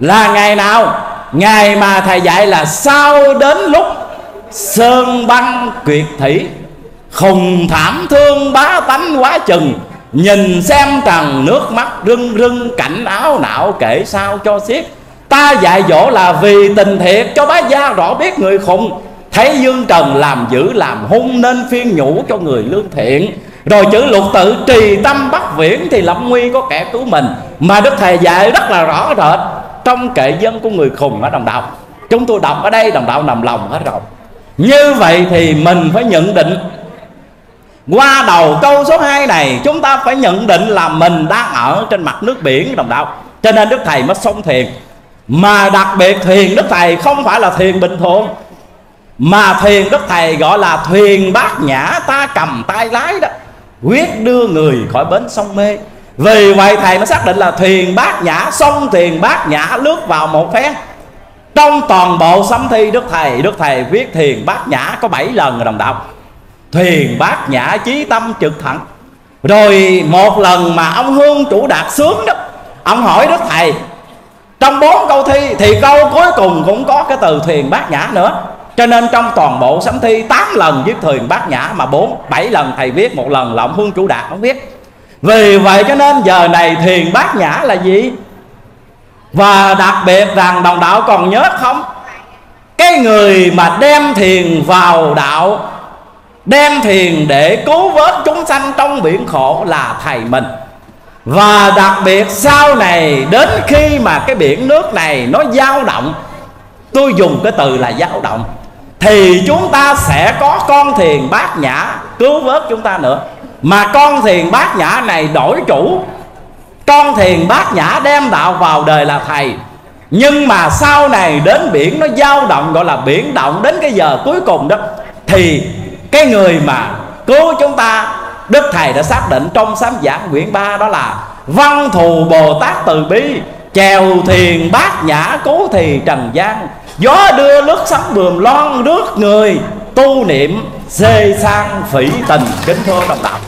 S2: là ngày nào? Ngày mà thầy dạy là sau đến lúc sơn băng tuyệt thủy? Khùng thảm thương bá tánh quá chừng, nhìn xem trần nước mắt rưng rưng, cảnh áo não kể sao cho xiết. Ta dạy dỗ là vì tình thiệt cho bá gia rõ biết người khùng. Thấy dương trần làm dữ làm hung nên phiên nhủ cho người lương thiện. Rồi chữ lục tự trì tâm bắt viễn thì lập nguy có kẻ cứu mình. Mà đức thầy dạy rất là rõ rệt trong kệ dân của người khùng ở đồng đạo. Chúng tôi đọc ở đây, đồng đạo nằm lòng hết rồi. Như vậy thì mình phải nhận định. Qua đầu câu số 2 này, chúng ta phải nhận định là mình đang ở trên mặt nước biển, đồng đạo. Cho nên đức thầy mới sống thiền. Mà đặc biệt thiền đức thầy không phải là thiền bình thường. Mà thiền đức thầy gọi là thuyền bát nhã ta cầm tay lái đó. Quyết đưa người khỏi bến sông mê vì vậy thầy mới xác định là thuyền bát nhã, sông thuyền bát nhã lướt vào một phen trong toàn bộ sấm thi, đức thầy đức thầy viết thuyền bát nhã có 7 lần đồng đạo. Thuyền bát nhã chí tâm trực thẳng. Rồi một lần mà ông hương chủ đạt sướng đó, ông hỏi đức thầy, trong bốn câu thi thì câu cuối cùng cũng có cái từ thuyền bát nhã nữa. Cho nên trong toàn bộ sấm thi 8 lần viết thuyền bát nhã mà bốn, bảy lần thầy viết, một lần là ông hương chủ đạt không viết vì vậy cho nên giờ này thiền bát nhã là gì? Và đặc biệt rằng đồng đạo còn nhớ không? Cái người mà đem thiền vào đạo, đem thiền để cứu vớt chúng sanh trong biển khổ là thầy mình. Và đặc biệt sau này, đến khi mà cái biển nước này nó dao động, tôi dùng cái từ là dao động, thì chúng ta sẽ có con thiền bát nhã cứu vớt chúng ta nữa mà con thiền bát nhã này đổi chủ. Con thiền bát nhã đem đạo vào đời là thầy. Nhưng mà sau này đến biển, nó dao động, gọi là biển động, đến cái giờ cuối cùng đó, thì cái người mà cứu chúng ta, đức thầy đã xác định trong sám giảng quyển 3 đó là văn thù bồ tát từ bi, chèo thiền bát nhã, cố thì trần gian. Gió đưa lướt sóng bườm lon rước người tu niệm xê sang phỉ tình, kính thưa đồng đạo.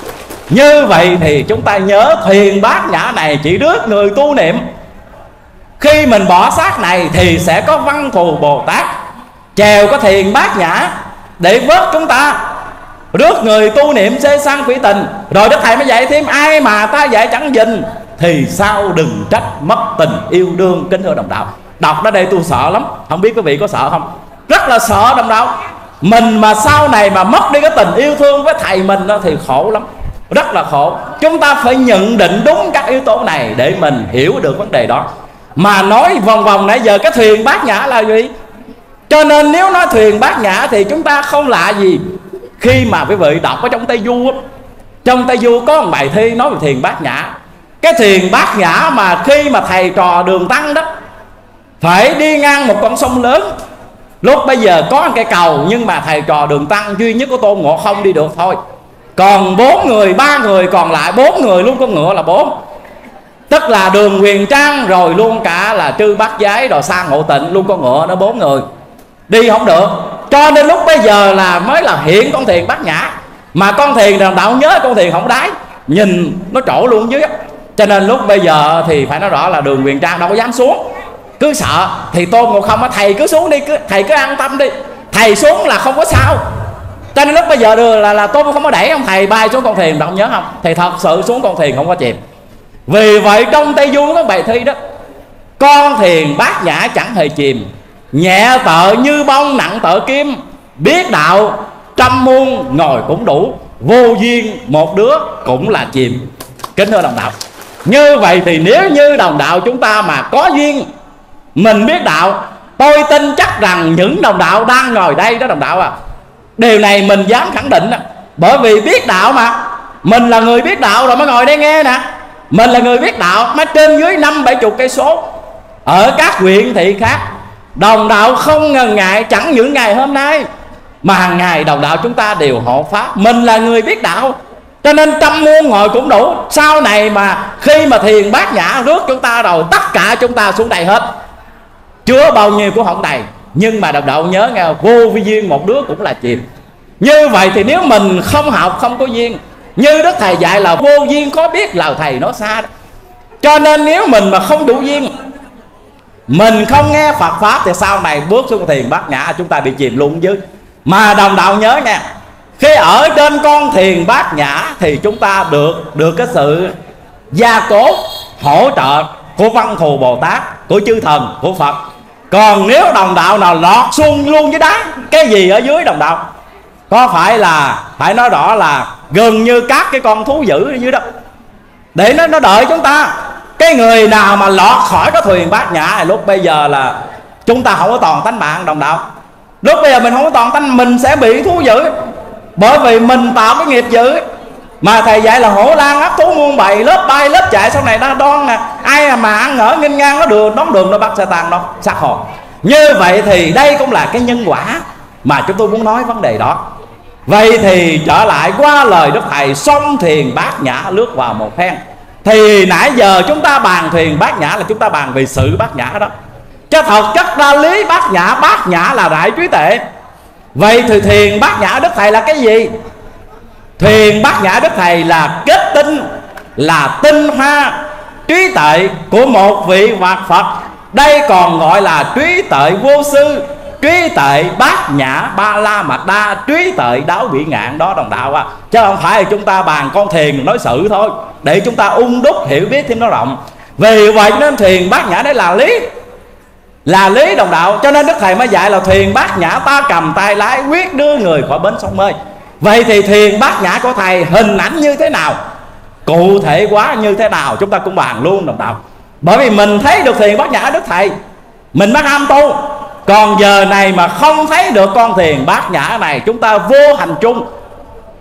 S2: Như vậy thì chúng ta nhớ thuyền bát nhã này chỉ rước người tu niệm. Khi mình bỏ xác này thì sẽ có văn thù bồ tát chèo có thiền bát nhã để vớt chúng ta, rước người tu niệm xê sang phỉ tình. Rồi đức thầy mới dạy thêm, ai mà ta dạy chẳng dình thì sao đừng trách mất tình yêu đương, kính thưa đồng đạo. Đọc đó đây tôi sợ lắm, không biết quý vị có sợ không? Rất là sợ đồng đạo mình mà sau này mà mất đi cái tình yêu thương với thầy mình đó thì khổ lắm, rất là khổ. Chúng ta phải nhận định đúng các yếu tố này để mình hiểu được vấn đề đó. Mà nói vòng vòng nãy giờ cái thuyền bát nhã là gì? Cho nên nếu nói thuyền bát nhã thì chúng ta không lạ gì khi mà quý vị đọc ở trong tây du trong tây du có một bài thi nói về thuyền bát nhã. Cái thuyền bát nhã mà khi mà thầy trò đường tăng đó phải đi ngang một con sông lớn lúc bây giờ có cái cầu, nhưng mà thầy trò đường tăng duy nhất của tôn ngộ không đi được thôi. Còn bốn người, ba người, còn lại bốn người luôn con ngựa là bốn. Tức là đường quyền trang, rồi luôn cả là trư bát giái, rồi sang ngộ tịnh, luôn con ngựa nó bốn người. Đi không được. Cho nên lúc bây giờ là mới là hiện con thiền bát nhã. Mà con thiền là đạo nhớ, con thiền không đái. Nhìn nó trổ luôn dưới cho nên lúc bây giờ thì phải nói rõ là đường quyền trang đâu có dám xuống cứ sợ thì tôn ngộ không á thầy cứ xuống đi cứ, thầy cứ an tâm đi. Thầy xuống là không có sao. Cho nên lúc bây giờ đưa là là tôi không có đẩy ông thầy bay xuống con thuyền đâu nhớ không? Thầy thật sự xuống con thuyền không có chìm. Vì vậy trong tây du có bài thi đó. Con thuyền bát nhã chẳng hề chìm. Nhẹ tợ như bông nặng tợ kim. Biết đạo trăm muôn ngồi cũng đủ. Vô duyên một đứa cũng là chìm. Kính thưa đồng đạo. Như vậy thì nếu như đồng đạo chúng ta mà có duyên mình biết đạo, tôi tin chắc rằng những đồng đạo đang ngồi đây đó đồng đạo à. Điều này mình dám khẳng định bởi vì biết đạo mà. Mình là người biết đạo rồi mới ngồi đây nghe nè. Mình là người biết đạo mà trên dưới năm bảy chục cây số. Ở các huyện thị khác, đồng đạo không ngần ngại chẳng những ngày hôm nay, mà hàng ngày đồng đạo chúng ta đều hộ pháp. Mình là người biết đạo, cho nên trăm muôn ngồi cũng đủ. Sau này mà khi mà thiền bát nhã rước chúng ta rồi, tất cả chúng ta xuống đây hết chứa bao nhiêu của hỏng đầy nhưng mà đồng đạo nhớ nghe, vô vi duyên một đứa cũng là chìm. Như vậy thì nếu mình không học, không có duyên, như đức thầy dạy là vô duyên có biết là thầy nó xa. Đó cho nên nếu mình mà không đủ duyên, mình không nghe Phật pháp thì sau này bước xuống thiền bát nhã, chúng ta bị chìm luôn chứ. Mà đồng đạo nhớ nha khi ở trên con thiền bát nhã thì chúng ta được được cái sự gia cố, hỗ trợ của văn thù bồ tát, của chư thần, của phật còn nếu đồng đạo nào lọt xuống luôn với đá, cái gì ở dưới đồng đạo? Có phải là, phải nói rõ là gần như các cái con thú dữ ở dưới đó. Để nó nó đợi chúng ta. Cái người nào mà lọt khỏi cái thuyền bát nhã thì lúc bây giờ là chúng ta không có toàn tánh mạng, đồng đạo. Lúc bây giờ mình không có toàn tánh, mình sẽ bị thú dữ. Bởi vì mình tạo cái nghiệp dữ mà thầy dạy là hổ lan ấp thú muôn bầy, lớp bay, lớp chạy, sau này nó đoan nè ai mà ăn ở nghênh ngang nó đường đón đường nó bắt xe tàn nó sát hồn. Như vậy thì đây cũng là cái nhân quả mà chúng tôi muốn nói vấn đề đó. Vậy thì trở lại qua lời đức thầy song thiền bát nhã lướt vào một phen. Thì nãy giờ chúng ta bàn thuyền bát nhã là chúng ta bàn về sự bát nhã đó. Cho thật chất ra lý bát nhã bát nhã là đại trí tệ vậy thì thiền bát nhã đức thầy là cái gì? Thiền bát nhã đức thầy là kết tinh, là tinh hoa, trí tuệ của một vị hoạt phật. Đây còn gọi là trí tuệ vô sư, trí tuệ bát nhã ba la mật đa trí tuệ đáo bị ngạn. Đó, đồng đạo à chứ không phải là chúng ta bàn con thiền nói sự thôi, để chúng ta ung đúc hiểu biết thêm nó rộng. Vì vậy nên thiền bát nhã đấy là lý là lý, đồng đạo. Cho nên đức thầy mới dạy là thuyền bát nhã ta cầm tay lái, quyết đưa người khỏi bến sông mê vậy thì thiền bát nhã của thầy hình ảnh như thế nào? Cụ thể quá như thế nào? Chúng ta cũng bàn luôn đồng đạo. Bởi vì mình thấy được thiền bát nhã đức thầy, mình mới ham tu. Còn giờ này mà không thấy được con thiền bát nhã này, chúng ta vô hành chung.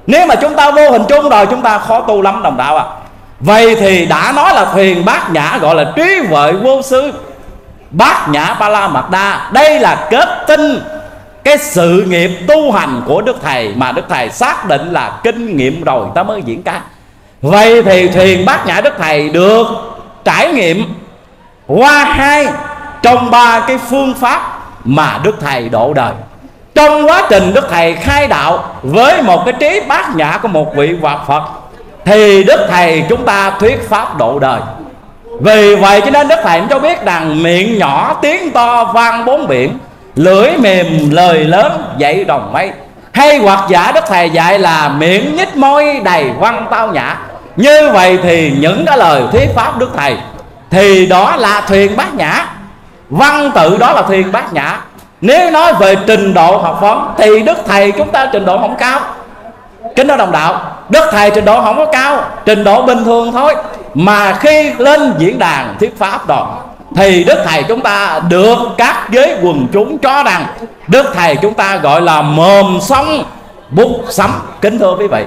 S2: Nếu mà chúng ta vô hình chung rồi, chúng ta khó tu lắm đồng đạo ạ. À. vậy thì đã nói là thiền bát nhã gọi là trí huệ vô sư. Bát nhã ba la mật đa, đây là kết tinh cái sự nghiệp tu hành của đức thầy mà đức thầy xác định là kinh nghiệm rồi, ta mới diễn ca. Vậy thì thiền bát nhã đức thầy được trải nghiệm qua hai trong ba cái phương pháp mà đức thầy độ đời. Trong quá trình đức thầy khai đạo với một cái trí bát nhã của một vị hoạt phật, thì đức thầy chúng ta thuyết pháp độ đời. Vì vậy cho nên đức thầy cho biết rằng miệng nhỏ, tiếng to, vang bốn biển lưỡi mềm, lời lớn dậy đồng mây. Hay hoặc giả đức thầy dạy là miệng nhích môi đầy văn tao nhã. Như vậy thì những cái lời thuyết pháp đức thầy thì đó là thuyền bát nhã. Văn tự đó là thuyền bát nhã. Nếu nói về trình độ học vấn thì đức thầy chúng ta trình độ không cao. Kính đó đồng đạo, đức thầy trình độ không có cao, trình độ bình thường thôi. Mà khi lên diễn đàn thuyết pháp rồi thì đức thầy chúng ta được các giới quần chúng cho rằng đức thầy chúng ta gọi là mồm sống bút sấm kính thưa quý vị,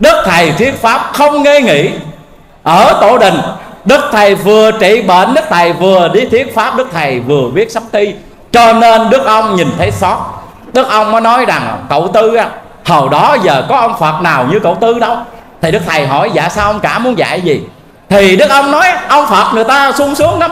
S2: đức thầy thuyết pháp không ngơi nghỉ ở tổ đình, đức thầy vừa trị bệnh, đức thầy vừa đi thuyết pháp, đức thầy vừa viết sắp thi. Cho nên đức ông nhìn thấy xót. Đức ông mới nói rằng, cậu tư à, á hồi đó giờ có ông phật nào như cậu tư đâu? Thì đức thầy hỏi dạ sao ông cả muốn dạy gì? Thì đức ông nói, ông phật người ta sung sướng lắm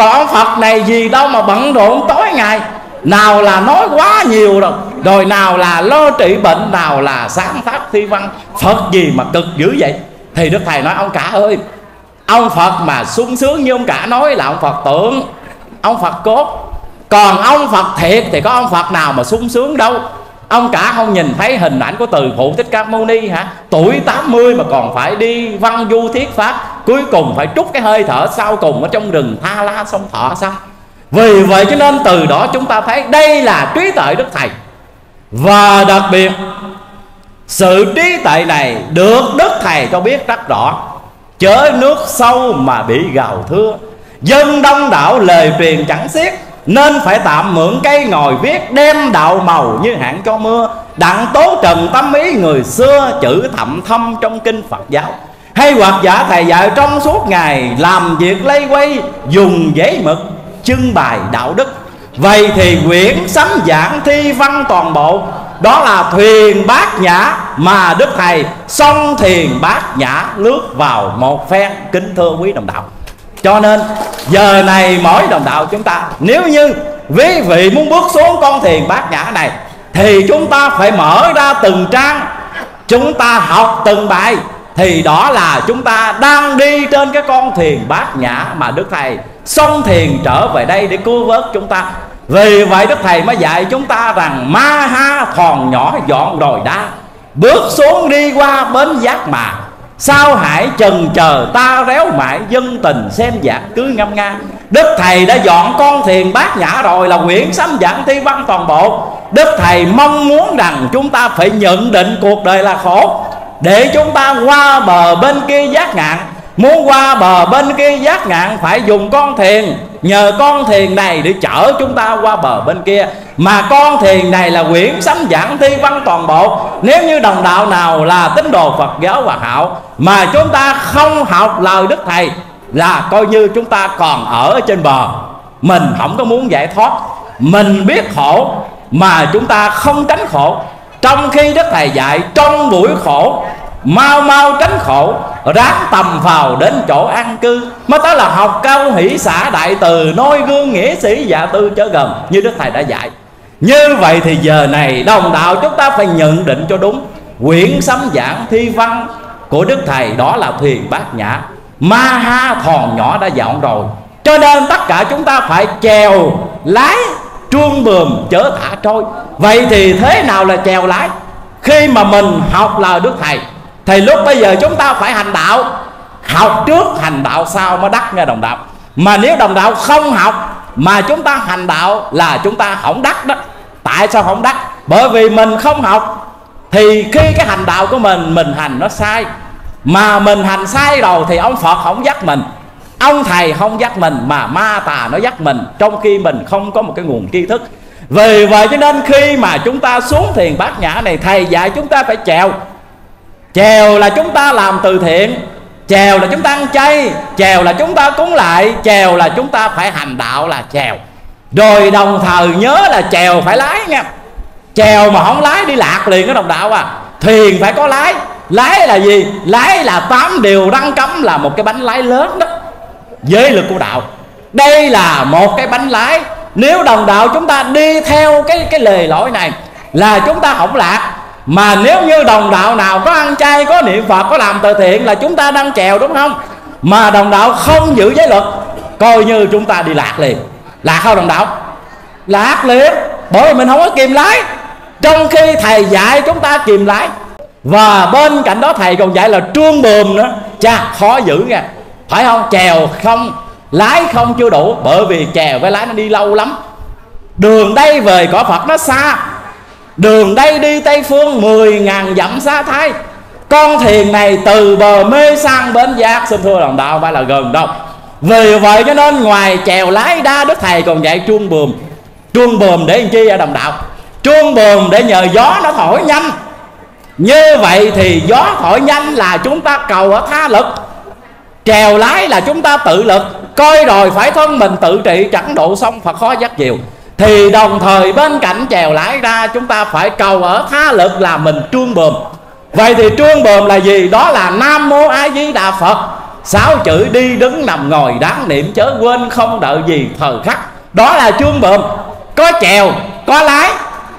S2: còn phật này gì đâu mà bận rộn tối ngày. Nào là nói quá nhiều rồi. Rồi nào là lo trị bệnh, nào là sáng tác thi văn. Phật gì mà cực dữ vậy? Thì đức thầy nói, ông cả ơi, ông phật mà sung sướng như ông cả nói là ông phật tưởng, ông phật cốt. Còn ông phật thiệt thì có ông phật nào mà sung sướng đâu. Ông cả không nhìn thấy hình ảnh của từ phụ thích ca mâu ni hả? Tuổi 80 mà còn phải đi văn du thiết pháp cuối cùng phải trút cái hơi thở sau cùng ở trong rừng tha la sông thọ sao vì vậy cho nên từ đó chúng ta thấy đây là trí tuệ đức thầy. Và đặc biệt, sự trí tuệ này được đức thầy cho biết rất rõ. Chớ nước sâu mà bị gào thưa. Dân đông đảo lời truyền chẳng xiết, nên phải tạm mượn cây ngồi viết đem đạo màu như hạn cho mưa, đặng tố trần tâm ý người xưa chữ thậm thâm trong kinh phật giáo hay hoặc giả thầy dạy, trong suốt ngày làm việc lây quay, dùng giấy mực, trưng bày đạo đức. Vậy thì quyển sấm giảng thi văn toàn bộ, đó là thuyền bát nhã mà đức thầy song thuyền bát nhã lướt vào một phen. Kính thưa quý đồng đạo. Cho nên, giờ này mỗi đồng đạo chúng ta, nếu như quý vị muốn bước xuống con thuyền bát nhã này, thì chúng ta phải mở ra từng trang. Chúng ta học từng bài thì đó là chúng ta đang đi trên cái con thuyền bát nhã mà đức thầy song thuyền trở về đây để cứu vớt chúng ta. Vì vậy đức thầy mới dạy chúng ta rằng ma ha thòn nhỏ dọn đồi đa bước xuống đi qua bến giác mà. Sao hãy chần chờ ta réo mãi dân tình xem giảng cứ ngâm nga. Đức thầy đã dọn con thuyền bát nhã rồi là quyển sấm giảng thi văn toàn bộ. Đức thầy mong muốn rằng chúng ta phải nhận định cuộc đời là khổ để chúng ta qua bờ bên kia giác ngạn. Muốn qua bờ bên kia giác ngạn phải dùng con thuyền. Nhờ con thuyền này để chở chúng ta qua bờ bên kia. Mà con thuyền này là quyển sấm giảng thi văn toàn bộ. Nếu như đồng đạo nào là tín đồ phật giáo hòa hảo, mà chúng ta không học lời đức thầy, là coi như chúng ta còn ở trên bờ. Mình không có muốn giải thoát. Mình biết khổ, mà chúng ta không tránh khổ trong khi đức thầy dạy, trong buổi khổ, mau mau tránh khổ, ráng tầm vào đến chỗ an cư. Mới tới là học cao hỷ xã đại từ noi gương nghĩa sĩ dạ tư chớ gần, như đức thầy đã dạy. Như vậy thì giờ này, đồng đạo chúng ta phải nhận định cho đúng. Quyển sấm giảng thi văn của đức thầy đó là thuyền bát nhã. Ma ha thòn nhỏ đã dọn rồi. Cho nên tất cả chúng ta phải chèo lái truông bườm chở thả trôi. Vậy thì thế nào là chèo lái? Khi mà mình học lời đức thầy, thì lúc bây giờ chúng ta phải hành đạo. Học trước hành đạo sau mới đắc nghe đồng đạo. Mà nếu đồng đạo không học mà chúng ta hành đạo là chúng ta không đắc đó. Tại sao không đắc? Bởi vì mình không học thì khi cái hành đạo của mình mình hành nó sai. Mà mình hành sai rồi thì ông phật không dắt mình ông thầy không dắt mình mà ma tà nó dắt mình, trong khi mình không có một cái nguồn tri thức. Vì vậy cho nên khi mà chúng ta xuống thiền bát nhã này, thầy dạy chúng ta phải chèo. Chèo là chúng ta làm từ thiện, chèo là chúng ta ăn chay, chèo là chúng ta cúng lại, chèo là chúng ta phải hành đạo là chèo. Rồi đồng thời nhớ là chèo phải lái nha. Chèo mà không lái đi lạc liền cái đồng đạo à. Thuyền phải có lái. Lái là gì? Lái là tám điều răng cấm là một cái bánh lái lớn đó giới lực của đạo. Đây là một cái bánh lái. Nếu đồng đạo chúng ta đi theo cái cái lề lỗi này là chúng ta không lạc. Mà nếu như đồng đạo nào có ăn chay, có niệm phật, có làm từ thiện là chúng ta đang chèo, đúng không? Mà đồng đạo không giữ giới luật, coi như chúng ta đi lạc liền. Lạc không đồng đạo? Lạc liền. Bởi vì mình không có kiềm lái. Trong khi thầy dạy chúng ta kiềm lái. Và bên cạnh đó thầy còn dạy là truông bùm nữa. Cha khó giữ nha phải không? Chèo không, lái không chưa đủ. Bởi vì chèo với lái nó đi lâu lắm. Đường đây về cõi phật nó xa. Đường đây đi Tây Phương, mười ngàn dặm xa thái. Con thuyền này từ bờ mê sang bến giác. Xin thưa đồng đạo phải là gần đâu. Vì vậy cho nên ngoài chèo lái đa Đức Thầy còn dạy chuông bùm. Chuông bùm để làm chi ở đồng đạo? Chuông bùm để nhờ gió nó thổi nhanh. Như vậy thì gió thổi nhanh là chúng ta cầu ở tha lực. Chèo lái là chúng ta tự lực. Coi rồi phải thân mình tự trị, chẳng độ xong Phật khó giác diệu thì đồng thời bên cạnh chèo lái ra, chúng ta phải cầu ở tha lực là mình trương bồm. Vậy thì trương bồm là gì? Đó là nam mô a di đà phật. Sáu chữ đi đứng nằm ngồi đáng niệm chớ quên không đợi gì thờ khắc. Đó là chuông bồm. Có chèo, có lái.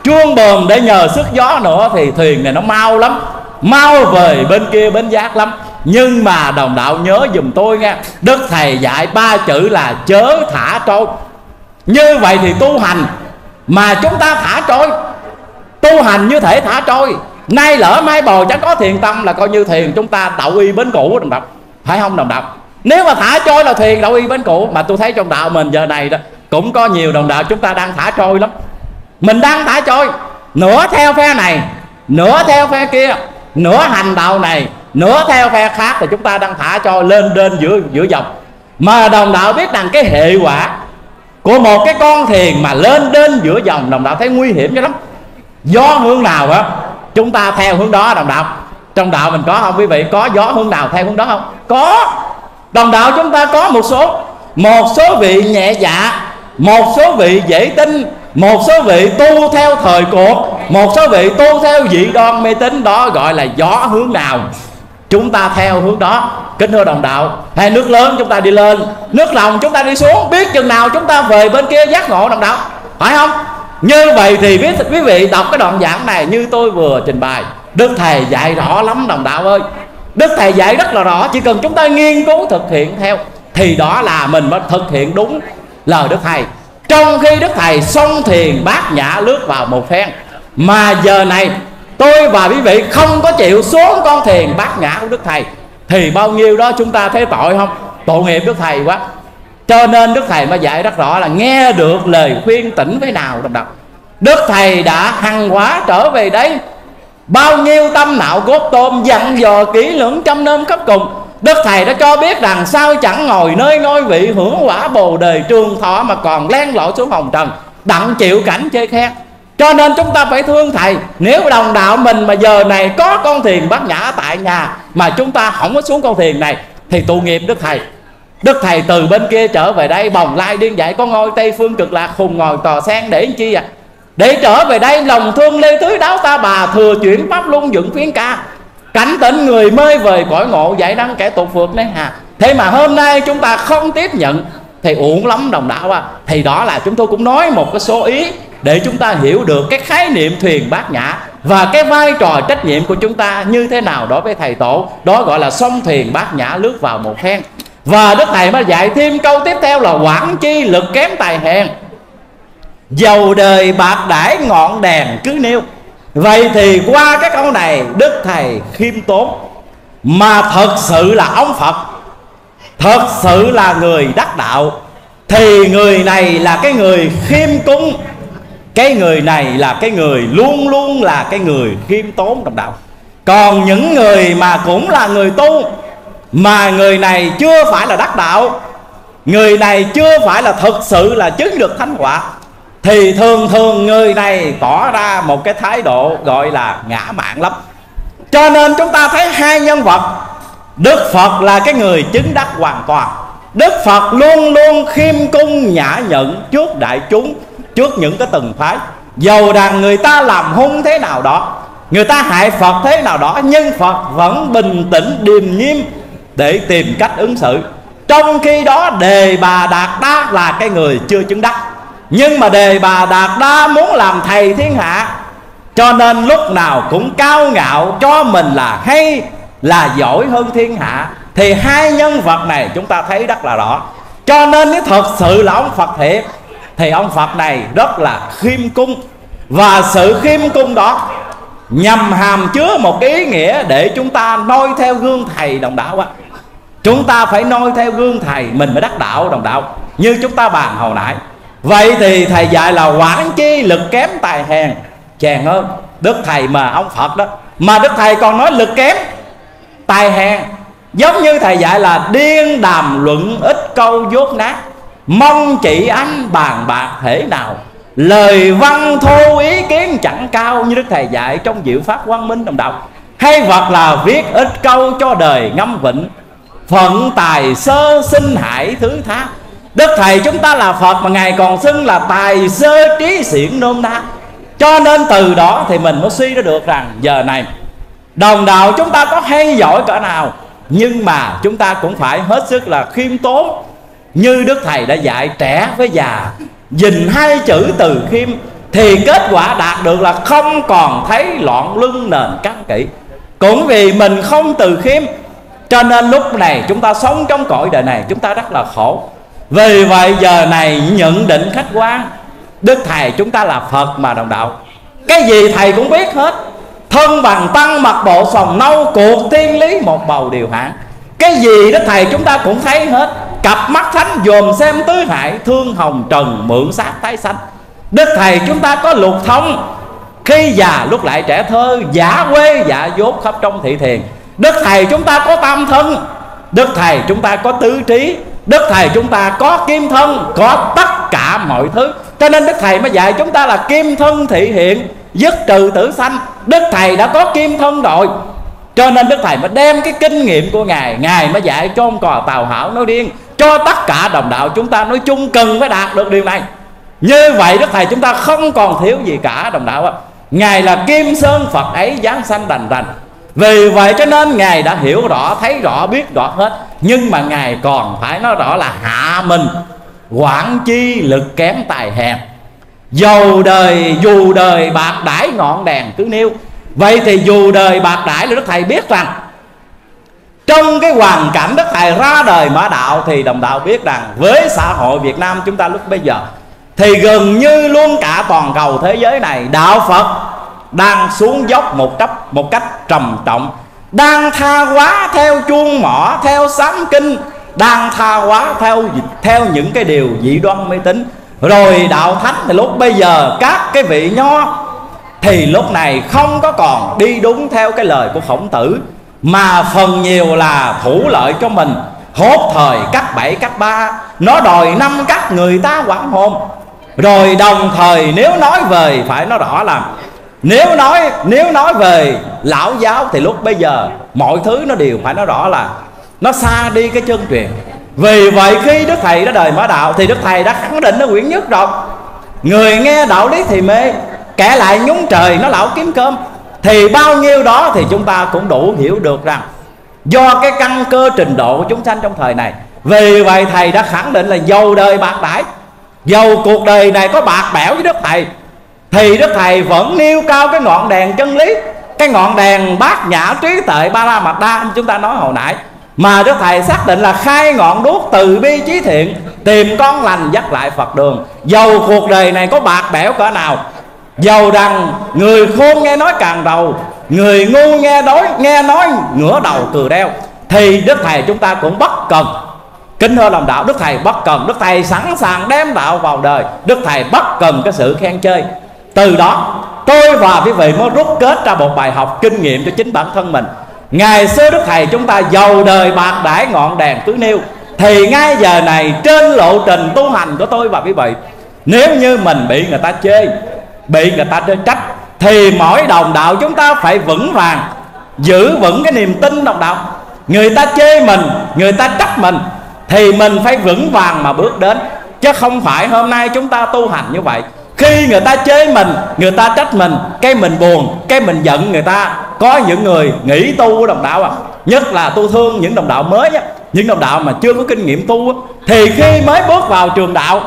S2: Chuông bồm để nhờ sức gió nữa thì thuyền này nó mau lắm. Mau về bên kia bên giác lắm nhưng mà đồng đạo nhớ dùm tôi nghe, đức thầy dạy ba chữ là chớ thả trôi. Như vậy thì tu hành mà chúng ta thả trôi. Tu hành như thể thả trôi. Nay lỡ mai bò chẳng có thiền tâm là coi như thiền chúng ta đậu y bến cũ đồng đạo. Phải không, đồng đạo? Nếu mà thả trôi là thiền đậu y bến cũ, mà tôi thấy trong đạo mình giờ này đó, cũng có nhiều đồng đạo chúng ta đang thả trôi lắm. Mình đang thả trôi, nửa theo phe này, nửa theo phe kia, nửa hành đạo này nửa theo phe khác thì chúng ta đang thả cho lên trên giữa giữa dòng. Mà đồng đạo biết rằng cái hệ quả của một cái con thuyền mà lên đến giữa dòng, đồng đạo thấy nguy hiểm cho lắm. Gió hướng nào á, chúng ta theo hướng đó, đồng đạo. Trong đạo mình có không quý vị? Có gió hướng nào theo hướng đó không? Có. Đồng đạo chúng ta có một số một số vị nhẹ dạ một số vị dễ tin, một số vị tu theo thời cuộc một số vị tu theo dị đoan mê tín, đó gọi là gió hướng nào chúng ta theo hướng đó, kính thưa đồng đạo. Hay nước lớn chúng ta đi lên, nước lòng chúng ta đi xuống. Biết chừng nào chúng ta về bên kia giác ngộ, đồng đạo. Phải không? Như vậy thì biết quý vị đọc cái đoạn giảng này như tôi vừa trình bày. Đức thầy dạy rõ lắm, đồng đạo ơi. Đức thầy dạy rất là rõ, chỉ cần chúng ta nghiên cứu thực hiện theo, thì đó là mình mới thực hiện đúng lời đức thầy. Trong khi đức thầy xong thiền bát nhã lướt vào một phen, mà giờ này tôi và quý vị không có chịu xuống con thiền bát nhã của đức thầy. Thì bao nhiêu đó chúng ta thấy tội không? Tội nghiệp đức thầy quá. Cho nên đức thầy mới dạy rất rõ là nghe được lời khuyên tỉnh với nào đọc đọc đức thầy đã hăng hóa trở về đấy bao nhiêu tâm nạo cốt tôm dặn dò kỹ lưỡng trăm năm cấp cùng. Đức thầy đã cho biết rằng sao chẳng ngồi nơi ngôi vị hưởng quả bồ đề trường thọ mà còn len lỏi xuống hồng trần, đặng chịu cảnh chê khen cho nên chúng ta phải thương thầy. Nếu đồng đạo mình mà giờ này có con thiền bát nhã tại nhà mà chúng ta không có xuống con thiền này, thì tụ nghiệp đức thầy. Đức thầy từ bên kia trở về đây, bồng lai điên dạy có ngôi tây phương cực lạc, khùng ngồi tò sen để chi à? Để trở về đây, lòng thương lê tưới đáo ta bà, thừa chuyển pháp luân dựng phiến ca. Cảnh tỉnh người mới về cõi ngộ, Giải đăng kẻ tục phượt đấy hà. Thế mà hôm nay chúng ta không tiếp nhận, thì uổng lắm đồng đạo à. Thì đó là chúng tôi cũng nói một cái số ý để chúng ta hiểu được cái khái niệm thuyền bát nhã và cái vai trò trách nhiệm của chúng ta như thế nào đối với thầy tổ, đó gọi là sông thuyền bát nhã lướt vào một phen. Và đức thầy mới dạy thêm câu tiếp theo là quản chi lực kém tài hèn. Dầu đời bạc đãi ngọn đèn cứ nêu. Vậy thì qua cái câu này, Đức Thầy khiêm tốn. Mà thật sự là ông Phật, Thật sự là người đắc đạo, Thì người này là cái người khiêm cung. Cái người này là cái người, luôn luôn là cái người khiêm tốn trong đạo. Còn những người mà cũng là người tu, Mà người này chưa phải là đắc đạo, Người này chưa phải là thực sự là chứng được thánh quả, thì thường thường người này tỏ ra một cái thái độ gọi là ngã mạn lắm. Cho nên chúng ta thấy hai nhân vật, đức phật là cái người chứng đắc hoàn toàn. Đức phật luôn luôn khiêm cung nhã nhẫn trước đại chúng trước những cái từng phái. Dầu rằng người ta làm hung thế nào đó, người ta hại phật thế nào đó, nhưng phật vẫn bình tĩnh, điềm nhiên để tìm cách ứng xử. Trong khi đó, đề bà đạt đa là cái người chưa chứng đắc. Nhưng mà đề bà đạt đa muốn làm thầy thiên hạ, cho nên lúc nào cũng cao ngạo cho mình là hay, là giỏi hơn thiên hạ. Thì hai nhân vật này chúng ta thấy rất là rõ. Cho nên nếu thật sự là ông phật thiệt thì ông phật này rất là khiêm cung. Và sự khiêm cung đó nhằm hàm chứa một ý nghĩa để chúng ta noi theo gương thầy đồng đạo á chúng ta phải noi theo gương thầy, mình mới đắc đạo đồng đạo, như chúng ta bàn hồi nãy. Vậy thì thầy dạy là quản chi lực kém tài hèn chèn hơn đức thầy mà ông phật đó, mà đức thầy còn nói lực kém, tài hèn. Giống như thầy dạy là điên đàm luận, ít câu dốt nát mong chị anh bàn bạc thể nào. Lời văn thô ý kiến chẳng cao như đức thầy dạy trong diệu pháp quang minh đồng đạo. Hay hoặc là viết ít câu cho đời ngâm vịnh phận tài sơ sinh hải thứ thác Đức Thầy chúng ta là Phật mà Ngài còn xưng là tài sơ trí xiển nôm na. Cho nên từ đó thì mình mới suy ra được rằng giờ này, Đồng đạo chúng ta có hay giỏi cỡ nào. Nhưng mà chúng ta cũng phải hết sức là khiêm tốn như Đức Thầy đã dạy trẻ với già Dình hai chữ từ khiêm Thì kết quả đạt được là không còn thấy loạn lưng nền căng kỹ. Cũng vì mình không từ khiêm, Cho nên lúc này chúng ta sống trong cõi đời này Chúng ta rất là khổ. Vì vậy giờ này nhận định khách quan, Đức Thầy chúng ta là Phật mà đồng đạo. Cái gì Thầy cũng biết hết. Thân bằng tăng mặt bộ sòng nâu, Cuộc thiên lý một bầu điều hạn Cái gì Đức Thầy chúng ta cũng thấy hết. Cặp mắt thánh dòm xem tứ hại Thương hồng trần mượn sát tái xanh Đức Thầy chúng ta có lục thông. Khi già lúc lại trẻ thơ, Giả quê, giả dốt khắp trong thị thiền. Đức Thầy chúng ta có tam thân. Đức Thầy chúng ta có tứ trí. Đức Thầy chúng ta có kim thân, Có tất cả mọi thứ. Cho nên Đức Thầy mới dạy chúng ta là kim thân thị hiện, Dứt trừ tử sanh. Đức Thầy đã có kim thân rồi. Cho nên Đức Thầy mới đem cái kinh nghiệm của Ngài. Ngài mới dạy cho ông cò tàu hảo nói điên cho tất cả đồng đạo chúng ta nói chung cần phải đạt được điều này. Như vậy Đức Thầy chúng ta không còn thiếu gì cả, đồng đạo ạ. Ngài là kim sơn phật ấy, giáng sanh đành đành vì vậy cho nên ngài đã hiểu rõ, thấy rõ, biết rõ hết. Nhưng mà ngài còn phải nói rõ là hạ mình, quản chi lực kém tài hèn. Dầu đời, dù đời bạc đãi ngọn đèn cứ nêu. Vậy thì dù đời bạc đãi là đức thầy biết rằng trong cái hoàn cảnh đức thầy ra đời mở đạo thì đồng đạo biết rằng với xã hội việt nam chúng ta lúc bây giờ thì gần như luôn cả toàn cầu thế giới này đạo phật đang xuống dốc một cách một cách trầm trọng, đang tha hóa theo chuông mỏ, theo sám kinh, đang tha hóa theo theo những cái điều dị đoan mê tín rồi đạo thánh thì lúc bây giờ các cái vị nho thì lúc này không có còn đi đúng theo cái lời của khổng tử mà phần nhiều là thủ lợi cho mình. Hốt thời cắt bảy cắt ba, nó đòi năm cắt người ta quản hồn. Rồi đồng thời nếu nói về, phải nói rõ là nếu nói nếu nói về lão giáo thì lúc bây giờ mọi thứ nó đều phải nói rõ là nó xa đi cái chân truyền. Vì vậy khi đức thầy đã đời mở đạo thì đức thầy đã khẳng định nó quyển nhất rồi. Người nghe đạo lý thì mê, kẻ lại nhúng trời nó lão kiếm cơm thì bao nhiêu đó thì chúng ta cũng đủ hiểu được rằng, do cái căn cơ trình độ của chúng sanh trong thời này, vì vậy thầy đã khẳng định là dầu đời bạc đãi dầu cuộc đời này có bạc bẽo với đức thầy, thì đức thầy vẫn nêu cao cái ngọn đèn chân lý, cái ngọn đèn bát nhã trí tuệ ba la mật đa chúng ta nói hồi nãy. Mà đức thầy xác định là khai ngọn đuốc từ bi trí thiện, tìm con lành dắt lại phật đường. Dầu cuộc đời này có bạc bẽo cỡ nào dầu rằng người khôn nghe nói càng đầu, người ngu nghe nói nghe nói ngửa đầu cừ đeo thì đức thầy chúng ta cũng bất cần. Kính thưa lòng đạo, đức thầy bất cần. Đức thầy sẵn sàng đem đạo vào đời. Đức thầy bất cần cái sự khen chơi. Từ đó, tôi và quý vị mới rút kết ra một bài học kinh nghiệm cho chính bản thân mình. Ngày xưa đức thầy chúng ta giàu đời bạc đãi ngọn đèn cứ nêu thì ngay giờ này, trên lộ trình tu hành của tôi và quý vị, nếu như mình bị người ta chê bị người ta trách thì mỗi đồng đạo chúng ta phải vững vàng giữ vững cái niềm tin đồng đạo. Người ta chê mình người ta trách mình thì mình phải vững vàng mà bước đến. Chứ không phải hôm nay chúng ta tu hành như vậy. Khi người ta chế mình người ta trách mình cái mình buồn cái mình giận người ta. Có những người nghĩ tu của đồng đạo à. Nhất là tu thương những đồng đạo mới á. Những đồng đạo mà chưa có kinh nghiệm tu á, thì khi mới bước vào trường đạo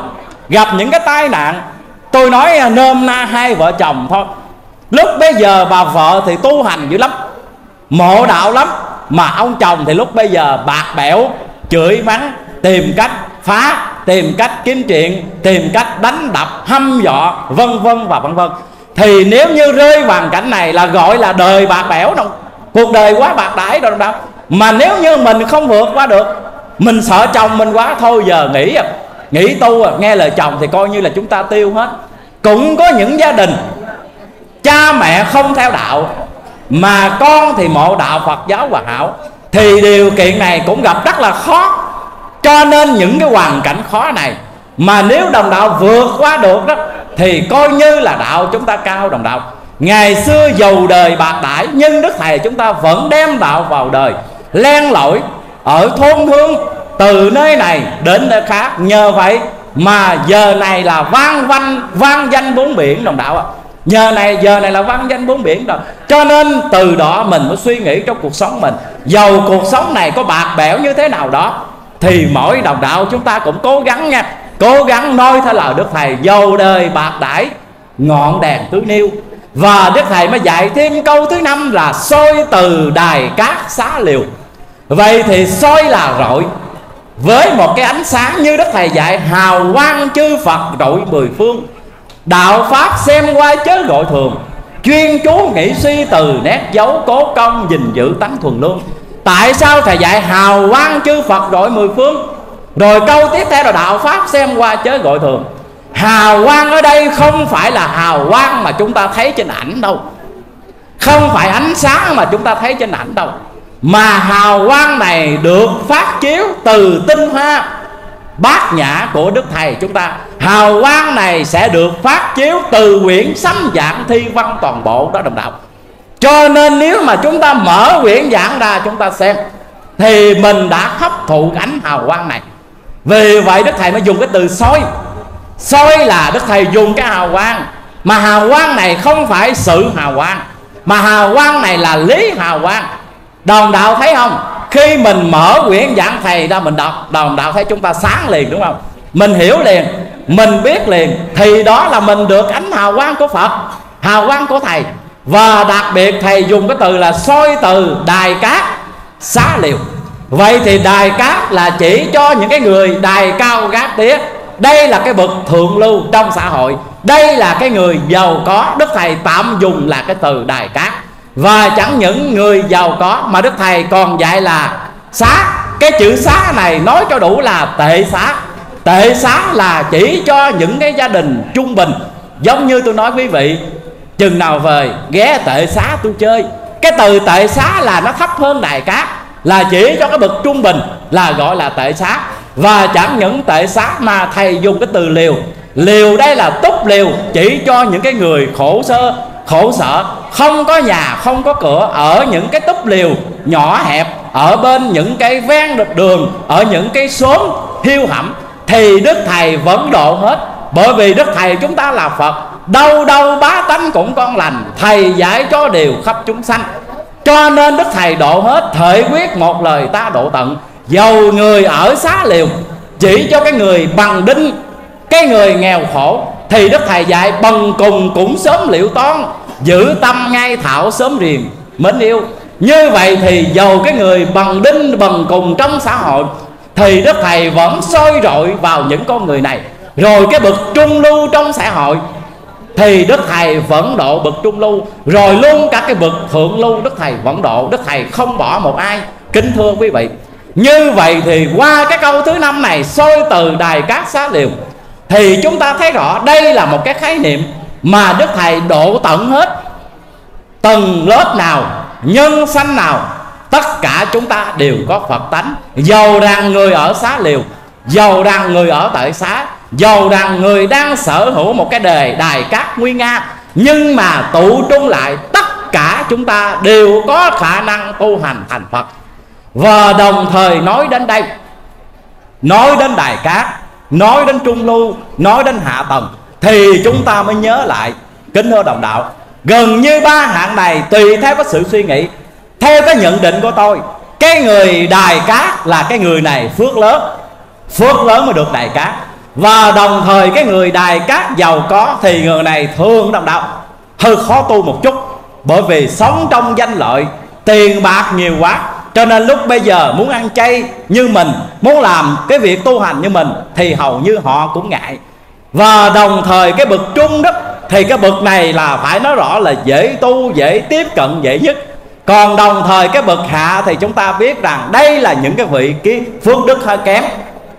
S2: gặp những cái tai nạn tôi nói à, nôm na hai vợ chồng thôi. Lúc bây giờ bà vợ thì tu hành dữ lắm, mộ đạo lắm. Mà ông chồng thì lúc bây giờ bạc bẽo, chửi mắng, tìm cách phá, tìm cách kiếm chuyện, tìm cách đánh đập, hăm dọ vân vân và vân vân. Thì nếu như rơi hoàn cảnh này là gọi là đời bạc bẽo đâu. Cuộc đời quá bạc đãi đâu đâu. Mà nếu như mình không vượt qua được, mình sợ chồng mình quá, thôi giờ nghỉ à nghĩ nghỉ tu à nghe lời chồng thì coi như là chúng ta tiêu hết. Cũng có những gia đình, cha mẹ không theo đạo, mà con thì mộ đạo phật giáo hòa hảo. Thì điều kiện này cũng gặp rất là khó. Cho nên những cái hoàn cảnh khó này, mà nếu đồng đạo vượt qua được đó, thì coi như là đạo chúng ta cao đồng đạo. Ngày xưa giàu đời bạc đãi, nhưng đức thầy chúng ta vẫn đem đạo vào đời. Len lỏi ở thôn hương từ nơi này đến nơi khác, nhờ vậy mà giờ này là vang vang vang danh bốn biển đồng đạo ạ. À. nhờ này, giờ này là vang danh bốn biển rồi cho nên từ đó mình mới suy nghĩ trong cuộc sống mình. Dầu cuộc sống này có bạc bẽo như thế nào đó, thì mỗi đồng đạo chúng ta cũng cố gắng nha. Cố gắng nói theo lời đức thầy, dầu đời bạc đãi, ngọn đèn tứ niêu và đức thầy mới dạy thêm câu thứ năm là soi từ đài cát xá liều. Vậy thì soi là rọi với một cái ánh sáng như đức thầy dạy, hào quang chư phật rọi mười phương. Đạo pháp xem qua chớ gọi thường. Chuyên chú nghĩ suy từ, nét dấu cố công, gìn giữ tánh thuần lương. Tại sao thầy dạy hào quang chư phật gọi mười phương? Rồi câu tiếp theo là đạo pháp xem qua chớ gọi thường. Hào quang ở đây không phải là hào quang mà chúng ta thấy trên ảnh đâu. Không phải ánh sáng mà chúng ta thấy trên ảnh đâu mà hào quang này được phát chiếu từ tinh hoa bát nhã của đức thầy chúng ta. Hào quang này sẽ được phát chiếu từ quyển sấm giảng thi văn toàn bộ đó, đồng đạo. Cho nên nếu mà chúng ta mở quyển giảng ra chúng ta xem, thì mình đã hấp thụ ánh hào quang này. Vì vậy đức thầy mới dùng cái từ soi. Soi là đức thầy dùng cái hào quang. Mà hào quang này không phải sự hào quang. Mà hào quang này là lý hào quang đồng đạo thấy không? Khi mình mở quyển giảng thầy ra, mình đọc. Đồng đạo thấy chúng ta sáng liền, đúng không? Mình hiểu liền, mình biết liền, thì đó là mình được ánh hào quang của phật, hào quang của thầy. Và đặc biệt thầy dùng cái từ là soi từ đài cát, xá liều. Vậy thì đài cát là chỉ cho những cái người đài cao gác tía. Đây là cái bậc thượng lưu trong xã hội. Đây là cái người giàu có, đức thầy tạm dùng là cái từ đài cát và chẳng những người giàu có, mà đức thầy còn dạy là xá. Cái chữ xá này nói cho đủ là tệ xá. Tệ xá là chỉ cho những cái gia đình trung bình. Giống như tôi nói quý vị, chừng nào về ghé tệ xá tôi chơi. Cái từ tệ xá là nó thấp hơn đại cát, là chỉ cho cái bậc trung bình, là gọi là tệ xá. Và chẳng những tệ xá mà thầy dùng cái từ liều. Liều đây là túc liều, chỉ cho những cái người khổ sơ khổ sở, không có nhà, không có cửa, ở những cái túp liều nhỏ hẹp, ở bên những cái ven đường, ở những cái xóm hiu hẩm, thì đức thầy vẫn độ hết. Bởi vì đức thầy chúng ta là phật, đâu đâu bá tánh cũng con lành, thầy giải cho điều khắp chúng sanh. Cho nên đức thầy độ hết, thể quyết một lời ta độ tận. Dầu người ở xá liều chỉ cho cái người bằng đinh, cái người nghèo khổ thì đức thầy dạy bằng cùng cũng sớm liệu toán, giữ tâm ngay thảo sớm riềng mến yêu. Như vậy thì dầu cái người bằng đinh bằng cùng trong xã hội, thì đức thầy vẫn soi rọi vào những con người này. Rồi cái bậc trung lưu trong xã hội, thì đức thầy vẫn độ bậc trung lưu. Rồi luôn cả cái bậc thượng lưu, đức thầy vẫn độ. Đức thầy không bỏ một ai. Kính thưa quý vị, như vậy thì qua cái câu thứ năm này, soi từ đài cát xá liều thì chúng ta thấy rõ đây là một cái khái niệm mà đức thầy độ tận hết. Tầng lớp nào, nhân sanh nào, tất cả chúng ta đều có phật tánh. Dầu rằng người ở xá liều dầu rằng người ở tại xá dầu rằng người đang sở hữu một cái đề đài cát nguy nga. Nhưng mà tụ trung lại, tất cả chúng ta đều có khả năng tu hành thành phật. Và đồng thời nói đến đây, nói đến đài cát nói đến trung lưu, nói đến hạ tầng thì chúng ta mới nhớ lại kính thưa đồng đạo, gần như ba hạng này tùy theo cái sự suy nghĩ, theo cái nhận định của tôi, cái người đài cát là cái người này phước lớn. Phước lớn mới được đài cát và đồng thời cái người đài cát giàu có thì người này thường đồng đạo. Hơi khó tu một chút, bởi vì sống trong danh lợi, tiền bạc nhiều quá cho nên lúc bây giờ muốn ăn chay như mình, muốn làm cái việc tu hành như mình, thì hầu như họ cũng ngại. Và đồng thời cái bậc trung đó, thì cái bậc này là phải nói rõ là dễ tu, dễ tiếp cận, dễ nhất. Còn đồng thời cái bậc hạ thì chúng ta biết rằng đây là những cái vị cái phước đức hơi kém.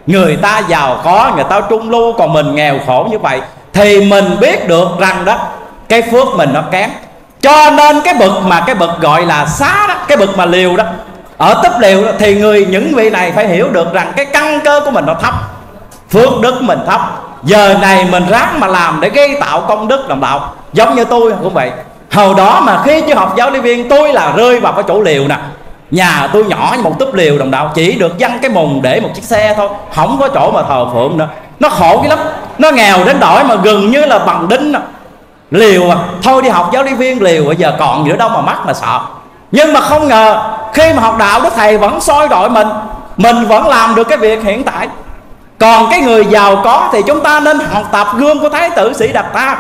S2: Người ta giàu có, người ta trung lưu, còn mình nghèo khổ như vậy, thì mình biết được rằng đó, cái phước mình nó kém. Cho nên cái bậc mà cái bậc gọi là xá đó, cái bậc mà liều đó ở tấp liều thì người, những vị này phải hiểu được rằng cái căn cơ của mình nó thấp, phước đức mình thấp. Giờ này mình ráng mà làm để gây tạo công đức đồng đạo. Giống như tôi cũng vậy. Hồi đó mà khi chưa học giáo lý viên, tôi là rơi vào cái chỗ liều nè. Nhà tôi nhỏ như một túp liều đồng đạo, chỉ được dăng cái mùng để một chiếc xe thôi, không có chỗ mà thờ phượng nữa. Nó khổ cái lắm. Nó nghèo đến đổi mà gần như là bằng đinh nè. Liều à thôi đi học giáo lý viên liều bây giờ còn gì nữa đâu mà mắc mà sợ. Nhưng mà không ngờ khi mà học đạo, đức thầy vẫn soi đội mình. Mình vẫn làm được cái việc hiện tại. Còn cái người giàu có thì chúng ta nên học tập gương của thái tử sĩ đạt ta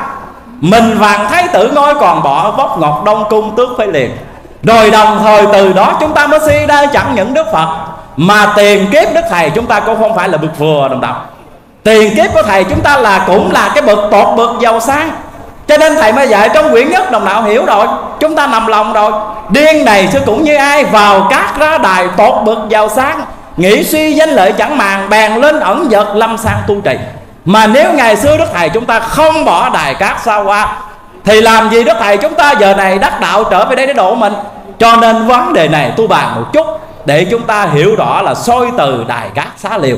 S2: mình vàng thái tử ngôi còn bỏ vóc ngọc đông cung tước phế liền. Rồi đồng thời từ đó chúng ta mới suy ra chẳng những đức phật, mà tiền kiếp đức thầy chúng ta cũng không phải là bực vừa đồng đạo. Tiền kiếp của thầy chúng ta là cũng là cái bậc tột bậc giàu sang. Cho nên thầy mới dạy trong quyển nhất đồng đạo hiểu rồi chúng ta nằm lòng rồi. Điên này chứ cũng như ai vào các ra đài tột bực vào sáng nghĩ suy danh lợi chẳng màng, bèn lên ẩn vật lâm sang tu trì. Mà nếu ngày xưa đức thầy chúng ta không bỏ đài cát xa qua thì làm gì đức thầy chúng ta giờ này đắc đạo trở về đây để độ mình? Cho nên vấn đề này tôi bàn một chút, để chúng ta hiểu rõ là soi từ đài cát xá liều.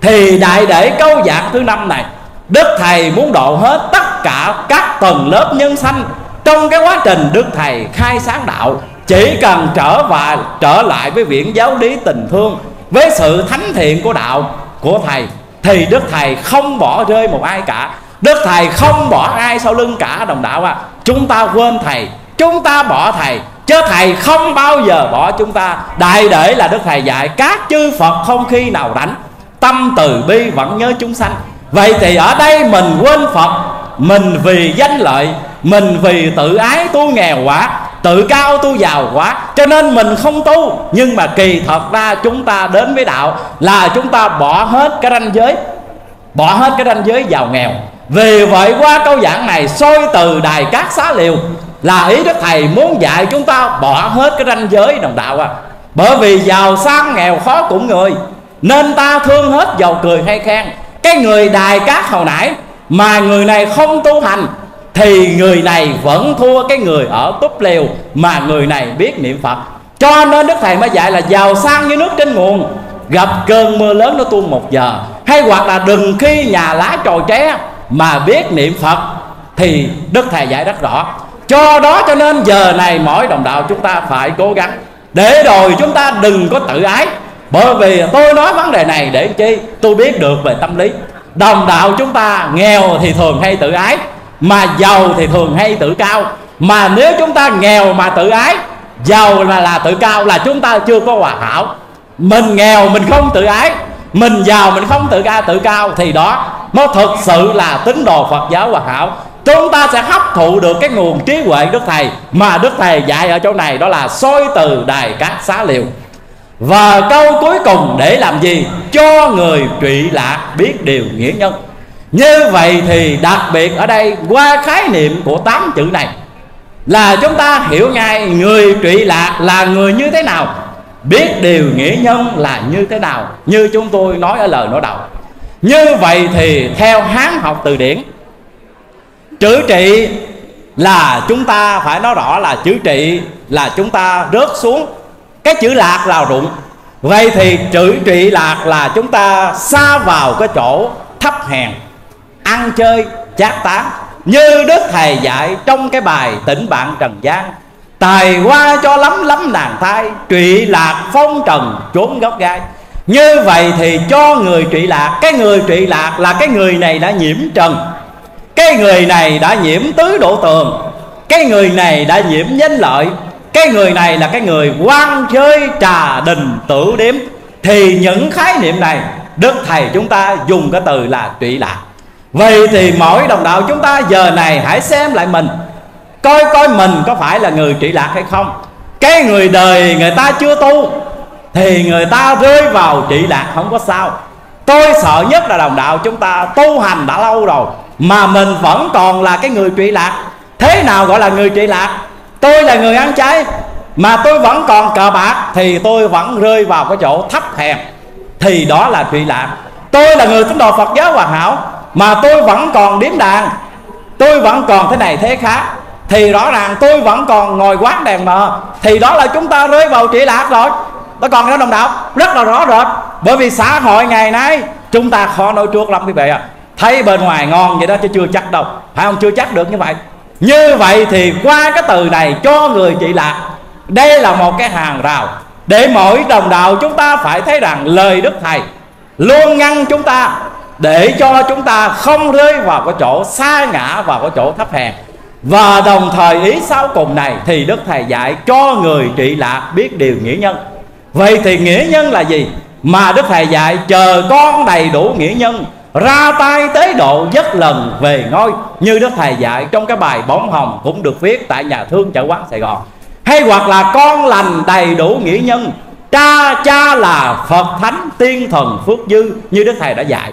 S2: Thì đại để câu giảng thứ năm này, đức thầy muốn độ hết tất cả các tầng lớp nhân sanh trong cái quá trình đức thầy khai sáng đạo, chỉ cần trở và trở lại với viện giáo lý tình thương, với sự thánh thiện của đạo của thầy, thì đức thầy không bỏ rơi một ai cả. Đức thầy không bỏ ai sau lưng cả, đồng đạo à chúng ta quên thầy, chúng ta bỏ thầy, chứ thầy không bao giờ bỏ chúng ta. Đại để là đức thầy dạy, các chư phật không khi nào đánh tâm từ bi vẫn nhớ chúng sanh. Vậy thì ở đây mình quên phật, mình vì danh lợi mình vì tự ái tu nghèo quá, tự cao tu giàu quá, cho nên mình không tu. Nhưng mà kỳ thật ra chúng ta đến với đạo là chúng ta bỏ hết cái ranh giới, bỏ hết cái ranh giới giàu nghèo. Vì vậy qua câu giảng này soi từ đài cát xá liều là ý đức thầy muốn dạy chúng ta bỏ hết cái ranh giới đồng đạo à. Bởi vì giàu sang nghèo khó cũng người, nên ta thương hết giàu cười hay khen. Cái người đài cát hồi nãy mà người này không tu hành thì người này vẫn thua cái người ở túp lều mà người này biết niệm phật. Cho nên đức thầy mới dạy là giàu sang như nước trên nguồn, gặp cơn mưa lớn nó tuôn một giờ. Hay hoặc là đừng khi nhà lá trồi tre mà biết niệm phật, thì đức thầy dạy rất rõ. Cho đó cho nên giờ này mỗi đồng đạo chúng ta phải cố gắng. Để rồi chúng ta đừng có tự ái. Bởi vì tôi nói vấn đề này để chi? Tôi biết được về tâm lý. Đồng đạo chúng ta nghèo thì thường hay tự ái mà giàu thì thường hay tự cao. Mà nếu chúng ta nghèo mà tự ái, giàu là là tự cao, là chúng ta chưa có hòa hảo. Mình nghèo mình không tự ái, mình giàu mình không tự ca, tự cao thì đó nó thực sự là tín đồ phật giáo hòa hảo. Chúng ta sẽ hấp thụ được cái nguồn trí huệ đức thầy, mà đức thầy dạy ở chỗ này, đó là soi từ đài cát xá liều và câu cuối cùng để làm gì? Cho người trụy lạc biết điều nghĩa nhân như vậy thì đặc biệt ở đây qua khái niệm của tám chữ này là chúng ta hiểu ngay người trụy lạc là người như thế nào, biết điều nghĩa nhân là như thế nào, như chúng tôi nói ở lời nói đầu. Như vậy thì theo hán học từ điển, chữ trị là chúng ta phải nói rõ là chữ trị là chúng ta rớt xuống cái chữ lạc là rụng. Vậy thì chữ trị lạc là chúng ta xa vào cái chỗ thấp hèn ăn chơi, chát tán. Như đức thầy dạy trong cái bài tỉnh bạn trần gian, tài qua cho lắm lắm nàng thai, trụy lạc phong trần trốn gốc gai. Như vậy thì cho người trụy lạc, cái người trụy lạc là cái người này đã nhiễm trần. Cái người này đã nhiễm tứ độ tường. Cái người này đã nhiễm danh lợi. Cái người này là cái người quan chơi trà đình tử đếm thì những khái niệm này, đức thầy chúng ta dùng cái từ là trụy lạc vậy thì mỗi đồng đạo chúng ta giờ này hãy xem lại mình. Coi coi mình có phải là người trị lạc hay không. Cái người đời người ta chưa tu, thì người ta rơi vào trị lạc không có sao. Tôi sợ nhất là đồng đạo chúng ta tu hành đã lâu rồi, mà mình vẫn còn là cái người trị lạc. Thế nào gọi là người trị lạc? Tôi là người ăn chay, mà tôi vẫn còn cờ bạc, thì tôi vẫn rơi vào cái chỗ thấp hèn. Thì đó là trị lạc. Tôi là người tín đồ phật giáo hoàn hảo mà tôi vẫn còn điếm đàn. Tôi vẫn còn thế này thế khác. Thì rõ ràng tôi vẫn còn ngồi quán đèn mờ. Thì đó là chúng ta rơi vào trị lạc rồi. Đó còn đó đồng đạo, rất là rõ rệt. Bởi vì xã hội ngày nay, chúng ta khó nói trước lắm quý vị ạ. À. thấy bên ngoài ngon vậy đó chứ chưa chắc đâu. Phải không? Chưa chắc được như vậy. Như vậy thì qua cái từ này cho người trị lạc. Đây là một cái hàng rào để mỗi đồng đạo chúng ta phải thấy rằng lời đức thầy luôn ngăn chúng ta để cho chúng ta không rơi vào cái chỗ xa ngã vào cái chỗ thấp hèn. Và đồng thời ý sau cùng này thì đức thầy dạy cho người trị lạc biết điều nghĩa nhân. Vậy thì nghĩa nhân là gì? Mà đức thầy dạy chờ con đầy đủ nghĩa nhân, ra tay tế độ dứt lần về ngôi. Như đức thầy dạy trong cái bài bóng hồng cũng được viết tại nhà thương chợ quán sài gòn. Hay hoặc là con lành đầy đủ nghĩa nhân cha cha là phật thánh tiên thần phước dư, như đức thầy đã dạy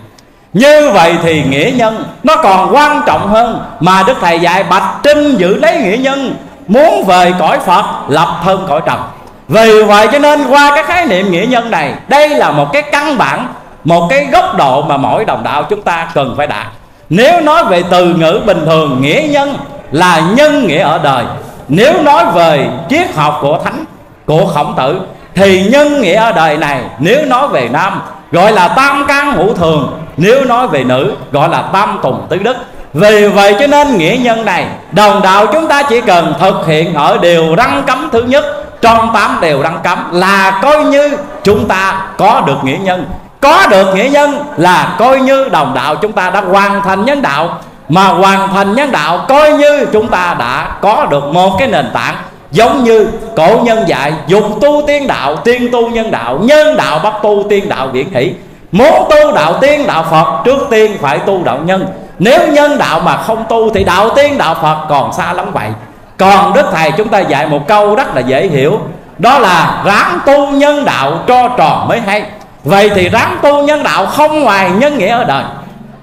S2: như vậy thì nghĩa nhân nó còn quan trọng hơn mà đức thầy dạy bạch trinh giữ lấy nghĩa nhân, muốn về cõi phật, lập thân cõi trần. Vì vậy cho nên qua cái khái niệm nghĩa nhân này, đây là một cái căn bản, một cái góc độ mà mỗi đồng đạo chúng ta cần phải đạt. Nếu nói về từ ngữ bình thường, nghĩa nhân là nhân nghĩa ở đời. Nếu nói về triết học của thánh, của khổng tử, thì nhân nghĩa ở đời này, nếu nói về nam gọi là tam can hữu thường. Nếu nói về nữ, gọi là tam tùng tứ đức. Vì vậy cho nên nghĩa nhân này, đồng đạo chúng ta chỉ cần thực hiện ở điều răng cấm thứ nhất. Trong tám điều răng cấm là coi như chúng ta có được nghĩa nhân. Có được nghĩa nhân là coi như đồng đạo chúng ta đã hoàn thành nhân đạo. Mà hoàn thành nhân đạo, coi như chúng ta đã có được một cái nền tảng giống như cổ nhân dạy, dùng tu tiên đạo, tiên tu nhân đạo nhân đạo bắt tu, tiên đạo viễn hỷ. Muốn tu đạo tiên đạo phật, trước tiên phải tu đạo nhân. Nếu nhân đạo mà không tu thì đạo tiên đạo phật còn xa lắm vậy. Còn đức thầy chúng ta dạy một câu rất là dễ hiểu, đó là ráng tu nhân đạo cho tròn mới hay. Vậy thì ráng tu nhân đạo không ngoài nhân nghĩa ở đời,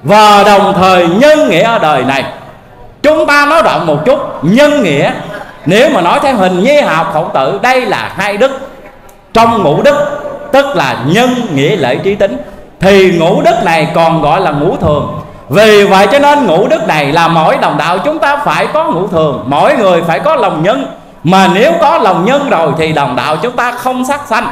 S2: và đồng thời nhân nghĩa ở đời này. Chúng ta nói rộng một chút, nhân nghĩa nếu mà nói theo hình nhi học khổng tử, đây là hai đức. Trong ngũ đức, tức là nhân nghĩa lễ trí tính, thì ngũ đức này còn gọi là ngũ thường. Vì vậy cho nên ngũ đức này là mỗi đồng đạo chúng ta phải có ngũ thường, mỗi người phải có lòng nhân. Mà nếu có lòng nhân rồi thì đồng đạo chúng ta không sát sanh.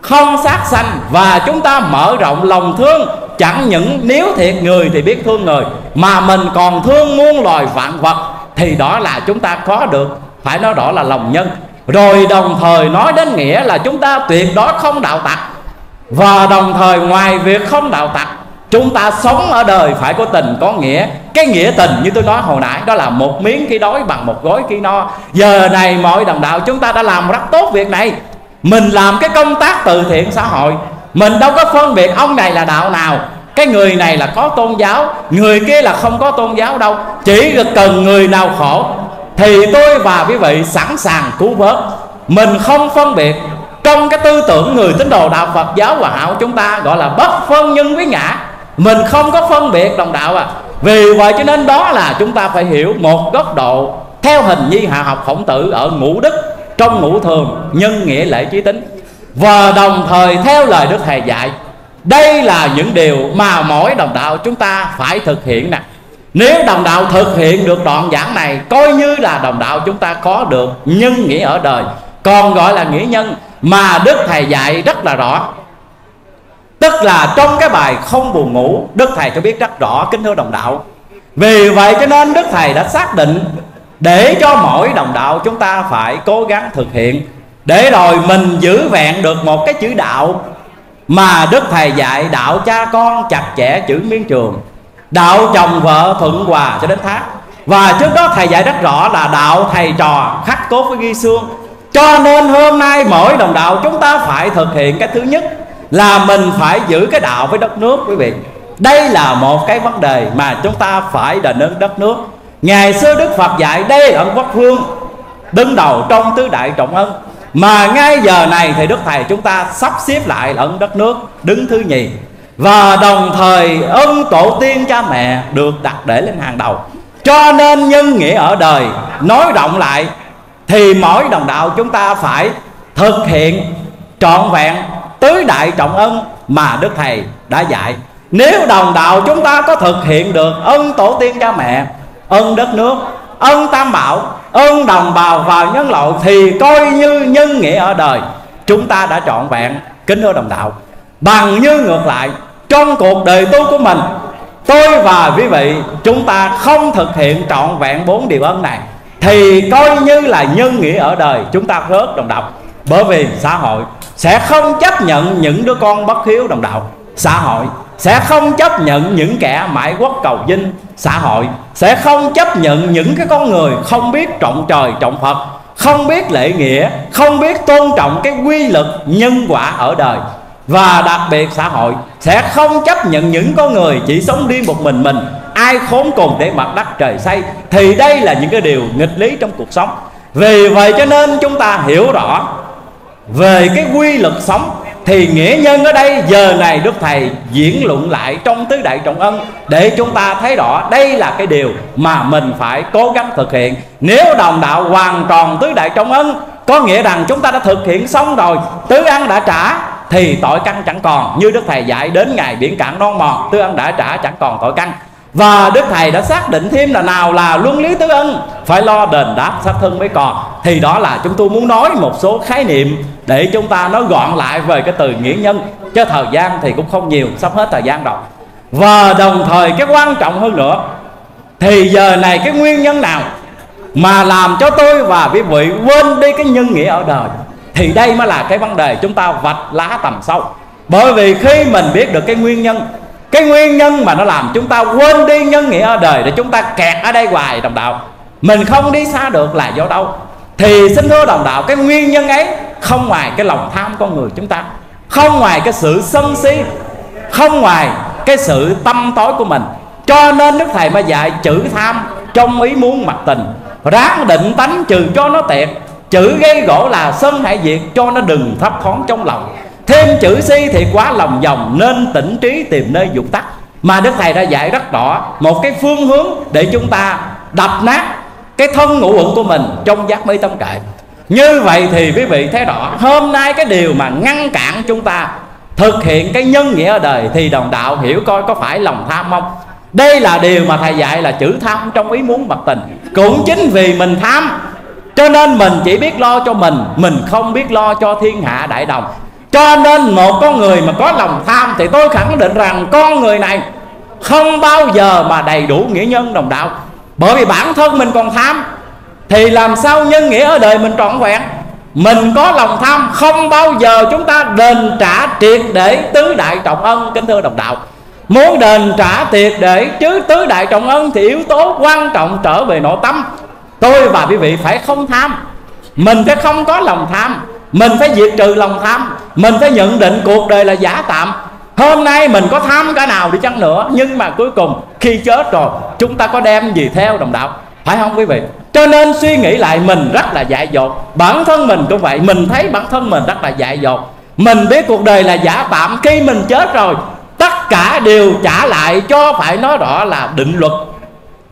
S2: Không sát sanh và chúng ta mở rộng lòng thương, chẳng những nếu thiệt người thì biết thương người, mà mình còn thương muôn loài vạn vật, thì đó là chúng ta có được phải nói rõ là lòng nhân. Rồi đồng thời nói đến nghĩa là chúng ta tuyệt đối không đạo tặc. Và đồng thời ngoài việc không đạo tặc, chúng ta sống ở đời phải có tình, có nghĩa. Cái nghĩa tình như tôi nói hồi nãy, đó là một miếng khi đói bằng một gói khi no. Giờ này mọi đồng đạo chúng ta đã làm rất tốt việc này. Mình làm cái công tác từ thiện xã hội. Mình đâu có phân biệt ông này là đạo nào. Cái người này là có tôn giáo, người kia là không có tôn giáo đâu. Chỉ cần người nào khổ thì tôi và quý vị sẵn sàng cứu vớt. Mình không phân biệt. Trong cái tư tưởng người tín đồ đạo Phật giáo hòa hảo chúng ta gọi là bất phân nhân với ngã. Mình không có phân biệt đồng đạo à. Vì vậy cho nên đó là chúng ta phải hiểu một góc độ theo hình nhi hạ học khổng tử ở ngũ đức, trong ngũ thường, nhân nghĩa lễ trí tính. Và đồng thời theo lời đức thầy dạy, đây là những điều mà mỗi đồng đạo chúng ta phải thực hiện nè nếu đồng đạo thực hiện được đoạn giảng này, coi như là đồng đạo chúng ta có được nhân nghĩa ở đời. Còn gọi là nghĩa nhân mà đức thầy dạy rất là rõ. Tức là trong cái bài không buồn ngủ, đức thầy cho biết rất rõ, kính thưa đồng đạo. Vì vậy cho nên đức thầy đã xác định để cho mỗi đồng đạo chúng ta phải cố gắng thực hiện. Để rồi mình giữ vẹn được một cái chữ đạo mà đức thầy dạy, đạo cha con chặt chẽ chữ miến trường đạo chồng vợ thuận hòa cho đến thác và trước đó thầy dạy rất rõ là đạo thầy trò khắc cốt với ghi xương cho nên hôm nay mỗi đồng đạo chúng ta phải thực hiện cái thứ nhất là mình phải giữ cái đạo với đất nước quý vị. Đây là một cái vấn đề mà chúng ta phải đền ơn đất nước. Ngày xưa đức phật dạy, đây là ân quốc vương đứng đầu trong tứ đại trọng ân. Mà ngay giờ này thì đức thầy chúng ta sắp xếp lại là đất nước, đứng thứ nhì và đồng thời ơn tổ tiên cha mẹ được đặt để lên hàng đầu. Cho nên nhân nghĩa ở đời, nói rộng lại, thì mỗi đồng đạo chúng ta phải thực hiện trọn vẹn tứ đại trọng ân mà đức thầy đã dạy. Nếu đồng đạo chúng ta có thực hiện được ân tổ tiên cha mẹ, ân đất nước, ân tam bảo, ân đồng bào vào nhân loại, thì coi như nhân nghĩa ở đời, chúng ta đã trọn vẹn. Kính thưa đồng đạo, bằng như ngược lại trong cuộc đời tu của mình, tôi và quý vị chúng ta không thực hiện trọn vẹn bốn điều ơn này. Thì coi như là nhân nghĩa ở đời, chúng ta rớt đồng đạo. Bởi vì xã hội sẽ không chấp nhận những đứa con bất hiếu đồng đạo. Xã hội sẽ không chấp nhận những kẻ mãi quốc cầu vinh. Xã hội sẽ không chấp nhận những cái con người không biết trọng trời, trọng phật, không biết lễ nghĩa, không biết tôn trọng cái quy luật nhân quả ở đời. Và đặc biệt xã hội sẽ không chấp nhận những con người chỉ sống riêng một mình mình. Ai khốn cùng để mặt đất trời xây thì đây là những cái điều nghịch lý trong cuộc sống. Vì vậy cho nên chúng ta hiểu rõ, về cái quy luật sống thì nghĩa nhân ở đây giờ này đức thầy diễn luận lại trong tứ đại trọng ân để chúng ta thấy rõ đây là cái điều mà mình phải cố gắng thực hiện. Nếu đồng đạo hoàn tròn tứ đại trọng ân, có nghĩa rằng chúng ta đã thực hiện xong rồi, tứ ăn đã trả thì tội căn chẳng còn, như đức thầy dạy, đến ngày biển cạn non mòn, tứ ân đã trả chẳng còn tội căn. Và đức thầy đã xác định thêm là nào là luân lý tứ ân, phải lo đền đáp sát thân mới còn. Thì đó là chúng tôi muốn nói một số khái niệm để chúng ta nói gọn lại về cái từ nghĩa nhân. Cho thời gian thì cũng không nhiều, sắp hết thời gian rồi. Và đồng thời cái quan trọng hơn nữa, thì giờ này cái nguyên nhân nào mà làm cho tôi và quý vị quên đi cái nhân nghĩa ở đời? Thì đây mới là cái vấn đề chúng ta vạch lá tầm sâu bởi vì khi mình biết được cái nguyên nhân, cái nguyên nhân mà nó làm chúng ta quên đi nhân nghĩa ở đời để chúng ta kẹt ở đây hoài, đồng đạo. Mình không đi xa được là do đâu. Thì xin thưa đồng đạo, cái nguyên nhân ấy không ngoài cái lòng tham con người chúng ta, không ngoài cái sự sân si, không ngoài cái sự tâm tối của mình. Cho nên đức thầy mới dạy chữ tham trong ý muốn mặt tình. Ráng định tánh trừ cho nó tiệt chữ gây gỗ là sân hại diệt cho nó đừng thấp khón trong lòng. Thêm chữ si thì quá lòng vòng, nên tỉnh trí tìm nơi dục tắc mà đức thầy đã dạy rất rõ một cái phương hướng để chúng ta đập nát cái thân ngũ uẩn của mình trong giác mấy tâm kệ. Như vậy thì quý vị thấy rõ, hôm nay cái điều mà ngăn cản chúng ta thực hiện cái nhân nghĩa ở đời thì đồng đạo hiểu coi có phải lòng tham không? Đây là điều mà thầy dạy là chữ tham trong ý muốn mặt tình. Cũng chính vì mình tham cho nên mình chỉ biết lo cho mình mình không biết lo cho thiên hạ đại đồng. Cho nên một con người mà có lòng tham thì tôi khẳng định rằng con người này không bao giờ mà đầy đủ nghĩa nhân đồng đạo. Bởi vì bản thân mình còn tham, thì làm sao nhân nghĩa ở đời mình trọn vẹn? Mình có lòng tham, không bao giờ chúng ta đền trả triệt để tứ đại trọng ân, kính thưa đồng đạo. Muốn đền trả triệt để chứ tứ đại trọng ân thì yếu tố quan trọng trở về nội tâm tôi và quý vị phải không tham. Mình phải không có lòng tham. Mình phải diệt trừ lòng tham. Mình phải nhận định cuộc đời là giả tạm. Hôm nay mình có tham cả nào đi chăng nữa, nhưng mà cuối cùng khi chết rồi, chúng ta có đem gì theo đồng đạo? Phải không quý vị? Cho nên suy nghĩ lại mình rất là dại dột. Bản thân mình cũng vậy, mình thấy bản thân mình rất là dại dột. Mình biết cuộc đời là giả tạm. Khi mình chết rồi, tất cả đều trả lại cho phải nói rõ là định luật.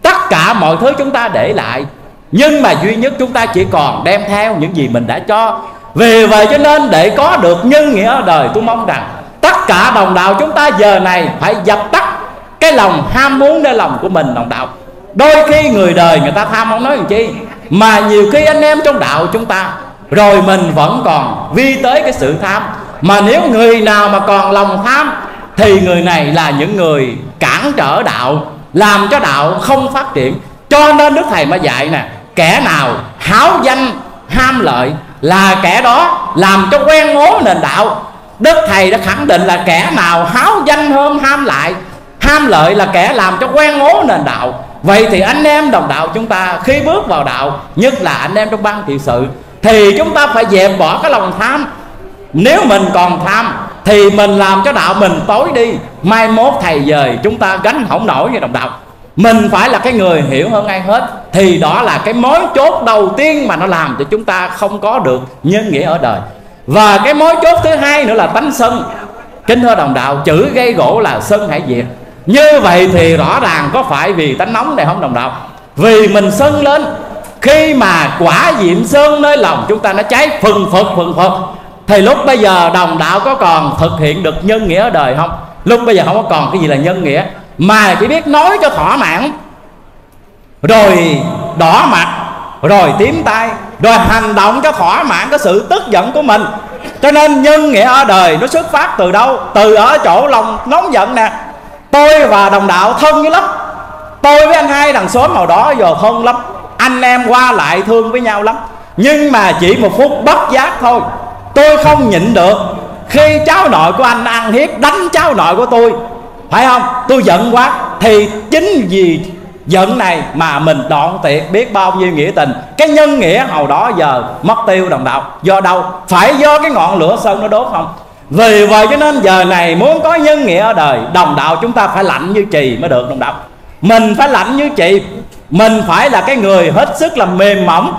S2: Tất cả mọi thứ chúng ta để lại nhưng mà duy nhất chúng ta chỉ còn đem theo những gì mình đã cho. Vì vậy cho nên để có được nhân nghĩa ở đời, tôi mong rằng tất cả đồng đạo chúng ta giờ này phải dập tắt cái lòng ham muốn nơi lòng của mình đồng đạo. Đôi khi người đời người ta tham không nói làm chi, mà nhiều khi anh em trong đạo chúng ta, rồi mình vẫn còn vi tới cái sự tham. Mà nếu người nào mà còn lòng tham, thì người này là những người cản trở đạo, làm cho đạo không phát triển. Cho nên đức thầy mà dạy nè kẻ nào háo danh, ham lợi là kẻ đó làm cho quen ngố nền đạo. Đức thầy đã khẳng định là kẻ nào háo danh hơn ham lại, ham lợi là kẻ làm cho quen ngố nền đạo. Vậy thì anh em đồng đạo chúng ta khi bước vào đạo, nhất là anh em trong ban trị sự, thì chúng ta phải dẹp bỏ cái lòng tham. Nếu mình còn tham, thì mình làm cho đạo mình tối đi. Mai mốt thầy dời chúng ta gánh không nổi như đồng đạo mình phải là cái người hiểu hơn ai hết. Thì đó là cái mối chốt đầu tiên mà nó làm cho chúng ta không có được nhân nghĩa ở đời. Và cái mối chốt thứ hai nữa là tánh sân. Kính thưa đồng đạo, chữ gây gỗ là sân hãy diệt. Như vậy thì rõ ràng có phải vì tánh nóng này không đồng đạo? Vì mình sân lên, khi mà quả diệm sơn nơi lòng chúng ta nó cháy, phừng phật phừng phật thì lúc bây giờ đồng đạo có còn thực hiện được nhân nghĩa ở đời không? Lúc bây giờ không có còn cái gì là nhân nghĩa mà chỉ biết nói cho thỏa mãn. Rồi đỏ mặt, rồi tím tay rồi hành động cho thỏa mãn cái sự tức giận của mình. Cho nên nhân nghĩa ở đời nó xuất phát từ đâu? Từ ở chỗ lòng nóng giận nè. Tôi và đồng đạo thân với lắm. Tôi với anh hai đằng xóm màu đó giờ thân lắm. Anh em qua lại thương với nhau lắm. Nhưng mà chỉ một phút bất giác thôi. Tôi không nhịn được. Khi cháu nội của anh ăn hiếp, đánh cháu nội của tôi phải không? Tôi giận quá. Thì chính vì giận này mà mình đoạn tiệt biết bao nhiêu nghĩa tình. Cái nhân nghĩa hồi đó giờ mất tiêu đồng đạo. Do đâu? Phải do cái ngọn lửa sơn nó đốt không? Vì vậy cho nên giờ này muốn có nhân nghĩa ở đời, đồng đạo chúng ta phải lạnh như trì mới được đồng đạo. Mình phải lạnh như chị mình phải là cái người hết sức là mềm mỏng,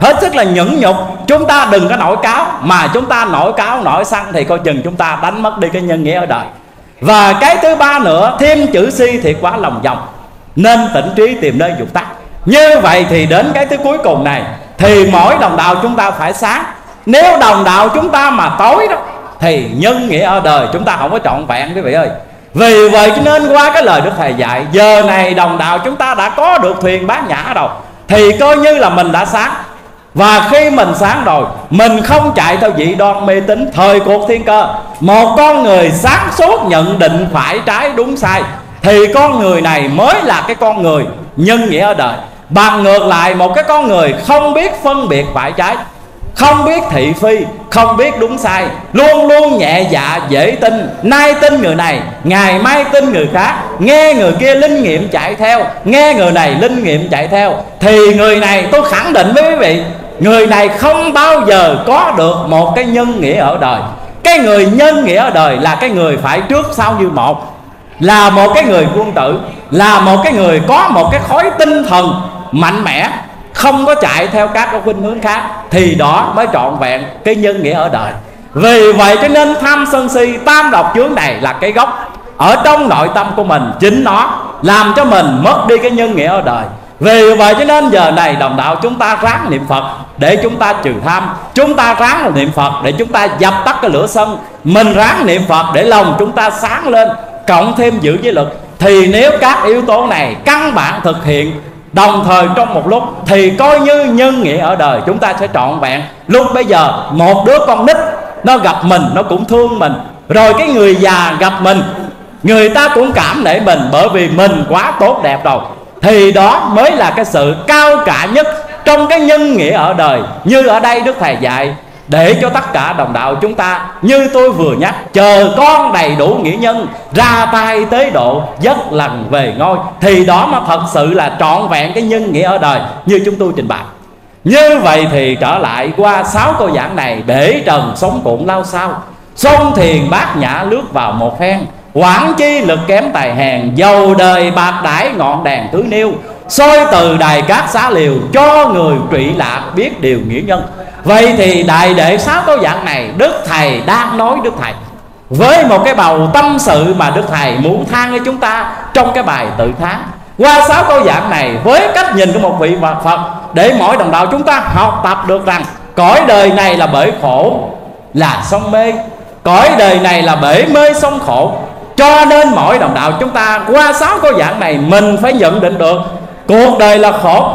S2: hết sức là nhẫn nhục. Chúng ta đừng có nổi cáo. Mà chúng ta nổi cáo, nổi xăng thì coi chừng chúng ta đánh mất đi cái nhân nghĩa ở đời và cái thứ ba nữa, thêm chữ si thì quá lòng vòng. Nên tỉnh trí tìm nơi dục tắc như vậy thì đến cái thứ cuối cùng này, thì mỗi đồng đạo chúng ta phải sáng. Nếu đồng đạo chúng ta mà tối đó, thì nhân nghĩa ở đời chúng ta không có trọn vẹn, quý vị ơi. Vì vậy cho nên qua cái lời đức thầy dạy, giờ này đồng đạo chúng ta đã có được thuyền bát nhã rồi, thì coi như là mình đã sáng và khi mình sáng rồi, Mình không chạy theo dị đoan mê tín, Thời cuộc thiên cơ. Một con người sáng suốt nhận định phải trái đúng sai, Thì con người này mới là cái con người nhân nghĩa ở đời. Bằng ngược lại, một cái con người không biết phân biệt phải trái, không biết thị phi, không biết đúng sai, luôn luôn nhẹ dạ dễ tin, nay tin người này, ngày mai tin người khác, nghe người kia linh nghiệm chạy theo, nghe người này linh nghiệm chạy theo, thì người này tôi khẳng định với quý vị người này không bao giờ có được một cái nhân nghĩa ở đời. Cái người nhân nghĩa ở đời là cái người phải trước sau như một, là một cái người quân tử, là một cái người có một cái khối tinh thần mạnh mẽ, không có chạy theo các cái khuynh hướng khác, thì đó mới trọn vẹn cái nhân nghĩa ở đời. Vì vậy cho nên tham sân si, tam độc chướng này là cái gốc ở trong nội tâm của mình. Chính nó làm cho mình mất đi cái nhân nghĩa ở đời vì vậy cho nên giờ này đồng đạo chúng ta ráng niệm Phật để chúng ta trừ tham. Chúng ta ráng niệm Phật để chúng ta dập tắt cái lửa sân. Mình ráng niệm Phật để lòng chúng ta sáng lên, Cộng thêm giữ giới lực Thì nếu các yếu tố này căn bản thực hiện, Đồng thời trong một lúc Thì coi như nhân nghĩa ở đời chúng ta sẽ trọn vẹn. Lúc bây giờ một đứa con nít, Nó gặp mình, nó cũng thương mình. Rồi cái người già gặp mình, Người ta cũng cảm nể mình Bởi vì mình quá tốt đẹp rồi thì đó mới là cái sự cao cả nhất trong cái nhân nghĩa ở đời. Như ở đây đức thầy dạy, để cho tất cả đồng đạo chúng ta như tôi vừa nhắc, chờ con đầy đủ nghĩa nhân, ra tay tế độ dứt lần về ngôi. Thì đó mà thật sự là trọn vẹn cái nhân nghĩa ở đời như chúng tôi trình bày. Như vậy thì trở lại qua sáu câu giảng này bể trần sống cuộn lao sao. Sông thiền bát nhã lướt vào một phen Quảng chi lực kém tài hèn, Dầu đời bạc đãi ngọn đèn tứ niêu. Soi từ đài cát xá liều, Cho người trụy lạc biết điều nghĩa nhân. Vậy thì đại đệ sáu câu giảng này, Đức Thầy đang nói Đức Thầy. Với một cái bầu tâm sự mà Đức Thầy muốn than cho chúng ta Trong cái bài tự tháng Qua sáu câu giảng này, Với cách nhìn của một vị Phật Để mỗi đồng đạo chúng ta học tập được rằng, Cõi đời này là bởi khổ, Là sông mê. Cõi đời này là bể mê sông khổ cho nên mỗi đồng đạo chúng ta qua sáu câu giảng này mình phải nhận định được cuộc đời là khổ.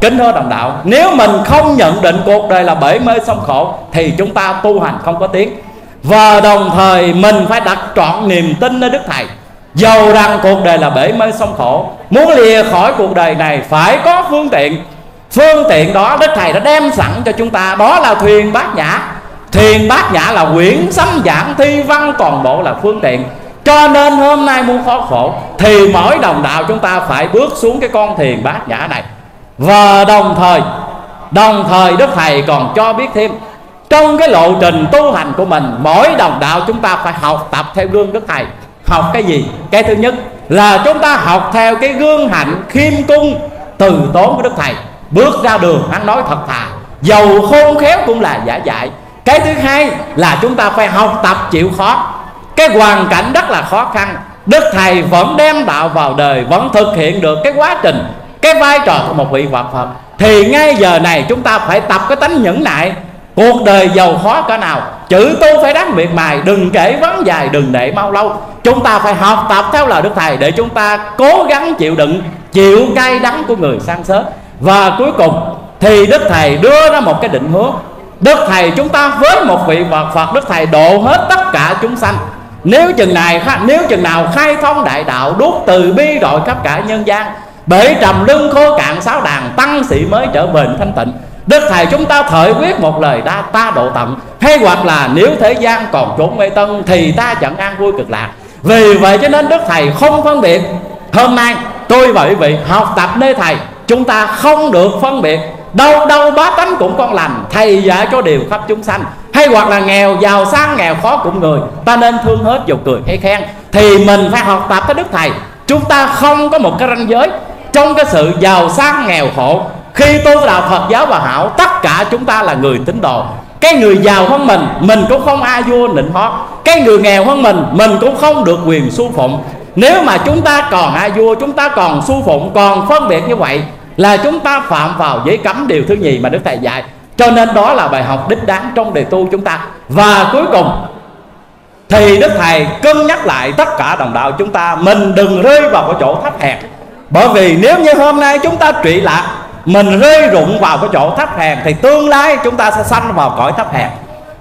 S2: Kính thưa đồng đạo, nếu mình không nhận định cuộc đời là bể mê sông khổ, thì chúng ta tu hành không có tiếng. Và đồng thời mình phải đặt trọn niềm tin nơi đức thầy. Dầu rằng cuộc đời là bể mê sông khổ, muốn lìa khỏi cuộc đời này phải có phương tiện. Phương tiện đó đức thầy đã đem sẵn cho chúng ta, đó là thuyền bát nhã. Thuyền bát nhã là quyển sấm giảng thi văn toàn bộ là phương tiện cho nên hôm nay muốn khó khổ, thì mỗi đồng đạo chúng ta phải bước xuống cái con thiền bát nhã này. Và đồng thời đồng thời đức thầy còn cho biết thêm, trong cái lộ trình tu hành của mình, mỗi đồng đạo chúng ta phải học tập theo gương đức thầy. Học cái gì? Cái thứ nhất là chúng ta học theo cái gương hạnh khiêm cung, từ tốn của đức thầy. Bước ra đường, hắn nói thật thà giàu khôn khéo cũng là giả dại. Cái thứ hai là chúng ta phải học tập chịu khó cái hoàn cảnh rất là khó khăn. Đức thầy vẫn đem đạo vào đời, vẫn thực hiện được cái quá trình, cái vai trò của một vị Phật Phật thì ngay giờ này chúng ta phải tập cái tánh nhẫn nại. Cuộc đời giàu khó cỡ nào, chữ tu phải đáng miệt mài, đừng kể vấn dài, đừng để mau lâu. Chúng ta phải học tập theo lời đức thầy để chúng ta cố gắng chịu đựng, chịu cay đắng của người sang sớm và cuối cùng, thì đức thầy đưa ra một cái định hướng. Đức thầy chúng ta với một vị Phật Phật đức thầy độ hết tất cả chúng sanh nếu chừng này nếu chừng nào khai thông đại đạo đốt từ bi đội khắp cả nhân gian, bể trầm lưng khô cạn sáu đàn tăng sĩ mới trở về thanh tịnh. Đức thầy chúng ta thời quyết một lời đa ta độ tận, hay hoặc là nếu thế gian còn trốn mê tân thì ta chẳng an vui cực lạc. Vì vậy cho nên đức thầy không phân biệt. Hôm nay tôi và quý vị học tập nơi thầy, chúng ta không được phân biệt. Đâu đâu bá tánh cũng con lành, thầy dạy cho điều khắp chúng sanh hay hoặc là nghèo giàu sang, nghèo khó cũng người. Ta nên thương hết dù cười hay khen. Thì mình phải học tập cái đức thầy. Chúng ta không có một cái ranh giới trong cái sự giàu sang, nghèo khổ. Khi tu đạo Phật giáo và hảo, tất cả chúng ta là người tín đồ. Cái người giàu hơn mình mình cũng không ai vua nịnh hót. Cái người nghèo hơn mình mình cũng không được quyền su phụng. Nếu mà chúng ta còn ai vua, chúng ta còn su phụng, còn phân biệt như vậy, là chúng ta phạm vào giấy cấm điều thứ nhì mà đức thầy dạy cho nên đó là bài học đích đáng trong đề tu chúng ta. Và cuối cùng, thì đức thầy cân nhắc lại tất cả đồng đạo chúng ta, mình đừng rơi vào cái chỗ thấp hèn. Bởi vì nếu như hôm nay chúng ta trụy lạc, mình rơi rụng vào cái chỗ thấp hèn, thì tương lai chúng ta sẽ sanh vào cõi thấp hèn.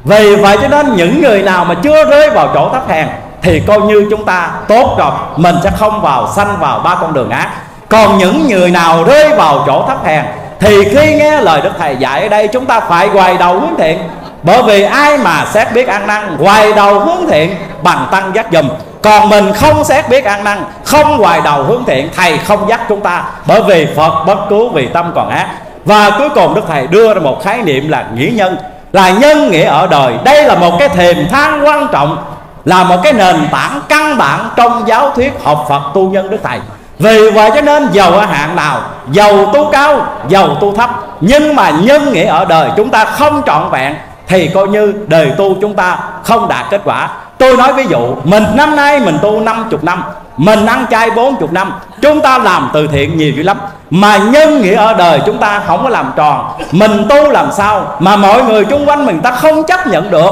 S2: Vì vậy cho nên những người nào mà chưa rơi vào chỗ thấp hèn, thì coi như chúng ta tốt rồi, mình sẽ không vào sanh vào ba con đường ác. Còn những người nào rơi vào chỗ thấp hèn thì khi nghe lời đức thầy dạy ở đây, chúng ta phải quay đầu hướng thiện. Bởi vì ai mà xét biết ăn năn, quay đầu hướng thiện bằng tăng giác dùm. Còn mình không xét biết ăn năn, không quay đầu hướng thiện, thầy không dắt chúng ta. Bởi vì phật bất cứu vì tâm còn ác. Và cuối cùng đức thầy đưa ra một khái niệm là nghĩa nhân. Là nhân nghĩa ở đời. Đây là một cái thềm thang quan trọng, là một cái nền tảng căn bản trong giáo thuyết học phật tu nhân đức thầy vì vậy cho nên giàu ở hạng nào, giàu tu cao, giàu tu thấp. Nhưng mà nhân nghĩa ở đời chúng ta không trọn vẹn, thì coi như đời tu chúng ta không đạt kết quả. Tôi nói ví dụ, mình năm nay mình tu 50 năm, mình ăn chay 40 năm, chúng ta làm từ thiện nhiều dữ lắm. Mà nhân nghĩa ở đời chúng ta không có làm tròn, mình tu làm sao mà mọi người chung quanh mình ta không chấp nhận được.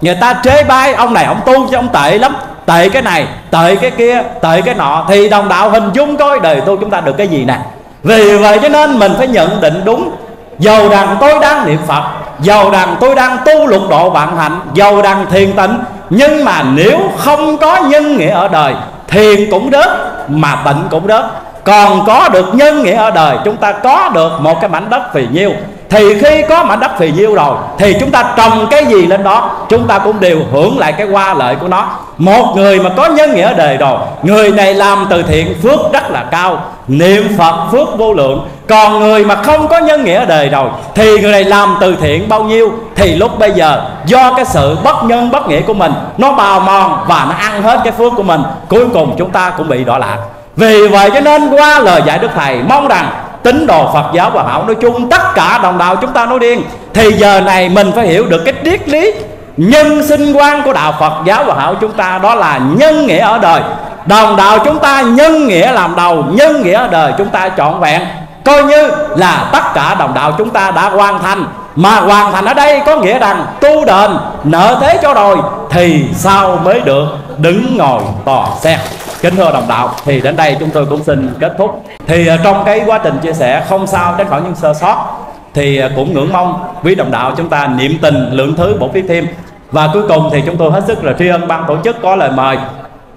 S2: Người ta chế bai, ông này ông tu cho ông tệ lắm tệ cái này tệ cái kia tệ cái nọ. Thì đồng đạo hình dung coi, đời tu chúng ta được cái gì nè? Vì vậy cho nên mình phải nhận định đúng. Dầu rằng tôi đang niệm phật dầu rằng tôi đang tu lục độ vạn hạnh dầu rằng thiền tịnh. Nhưng mà nếu không có nhân nghĩa ở đời, thiền cũng đớt mà tịnh cũng đớt còn có được nhân nghĩa ở đời, chúng ta có được một cái mảnh đất vì nhiêu? Thì khi có mảnh đất phì nhiêu rồi? Thì chúng ta trồng cái gì lên đó? Chúng ta cũng đều hưởng lại cái hoa lợi của nó. Một người mà có nhân nghĩa đời rồi, người này làm từ thiện phước rất là cao, niệm phật phước vô lượng. Còn người mà không có nhân nghĩa đời rồi, thì người này làm từ thiện bao nhiêu? Thì lúc bây giờ, do cái sự bất nhân bất nghĩa của mình, nó bào mòn và nó ăn hết cái phước của mình, cuối cùng chúng ta cũng bị đọa lạc. Vì vậy cho nên qua lời dạy đức thầy, mong rằng tín đồ Phật giáo và Hảo nói chung, tất cả đồng đạo chúng ta nói điên thì giờ này mình phải hiểu được cái triết lý nhân sinh quan của đạo Phật giáo và Hảo chúng ta, đó là nhân nghĩa ở đời. Đồng đạo chúng ta nhân nghĩa làm đầu, nhân nghĩa ở đời chúng ta trọn vẹn. Coi như là tất cả đồng đạo chúng ta đã hoàn thành. Mà hoàn thành ở đây có nghĩa rằng tu đền, nợ thế cho rồi thì sao mới được đứng ngồi tòa xe kính thưa đồng đạo, thì đến đây chúng tôi cũng xin kết thúc. Thì à, trong cái quá trình chia sẻ, không sao tránh khỏi những sơ sót. Thì à, cũng ngưỡng mong quý đồng đạo chúng ta niệm tình, lượng thứ, bổ phí thêm. Và cuối cùng thì chúng tôi hết sức là tri ân ban tổ chức có lời mời.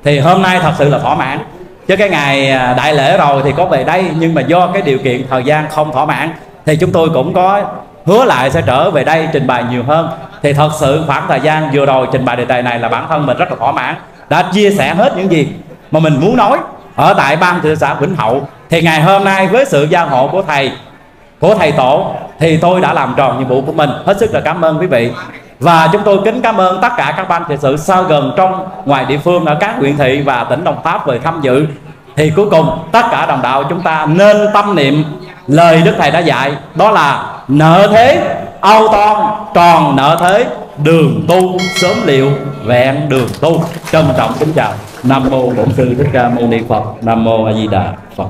S2: Thì hôm nay thật sự là thỏa mãn. Chứ cái ngày à, đại lễ rồi thì có về đây, nhưng mà do cái điều kiện thời gian không thỏa mãn, thì chúng tôi cũng có hứa lại sẽ trở về đây trình bày nhiều hơn. Thì thật sự khoảng thời gian vừa rồi trình bày đề tài này là bản thân mình rất là thỏa mãn, đã chia sẻ hết những gì mà mình muốn nói, ở tại ban thị xã Vĩnh Hậu, thì ngày hôm nay với sự gia hộ của thầy của thầy tổ, thì tôi đã làm tròn nhiệm vụ của mình. Hết sức là cảm ơn quý vị. Và chúng tôi kính cảm ơn tất cả các ban trị sự xa gần trong, ngoài địa phương ở các huyện thị và tỉnh Đồng Tháp về tham dự. Thì cuối cùng, tất cả đồng đạo chúng ta nên tâm niệm lời Đức Thầy đã dạy, đó là nợ thế âu toan, tròn nợ thế, đường tu sớm liệu vẹn đường tu. Trân trọng kính chào nam mô bổn sư thích ca mâu ni phật. Nam mô a di đà phật.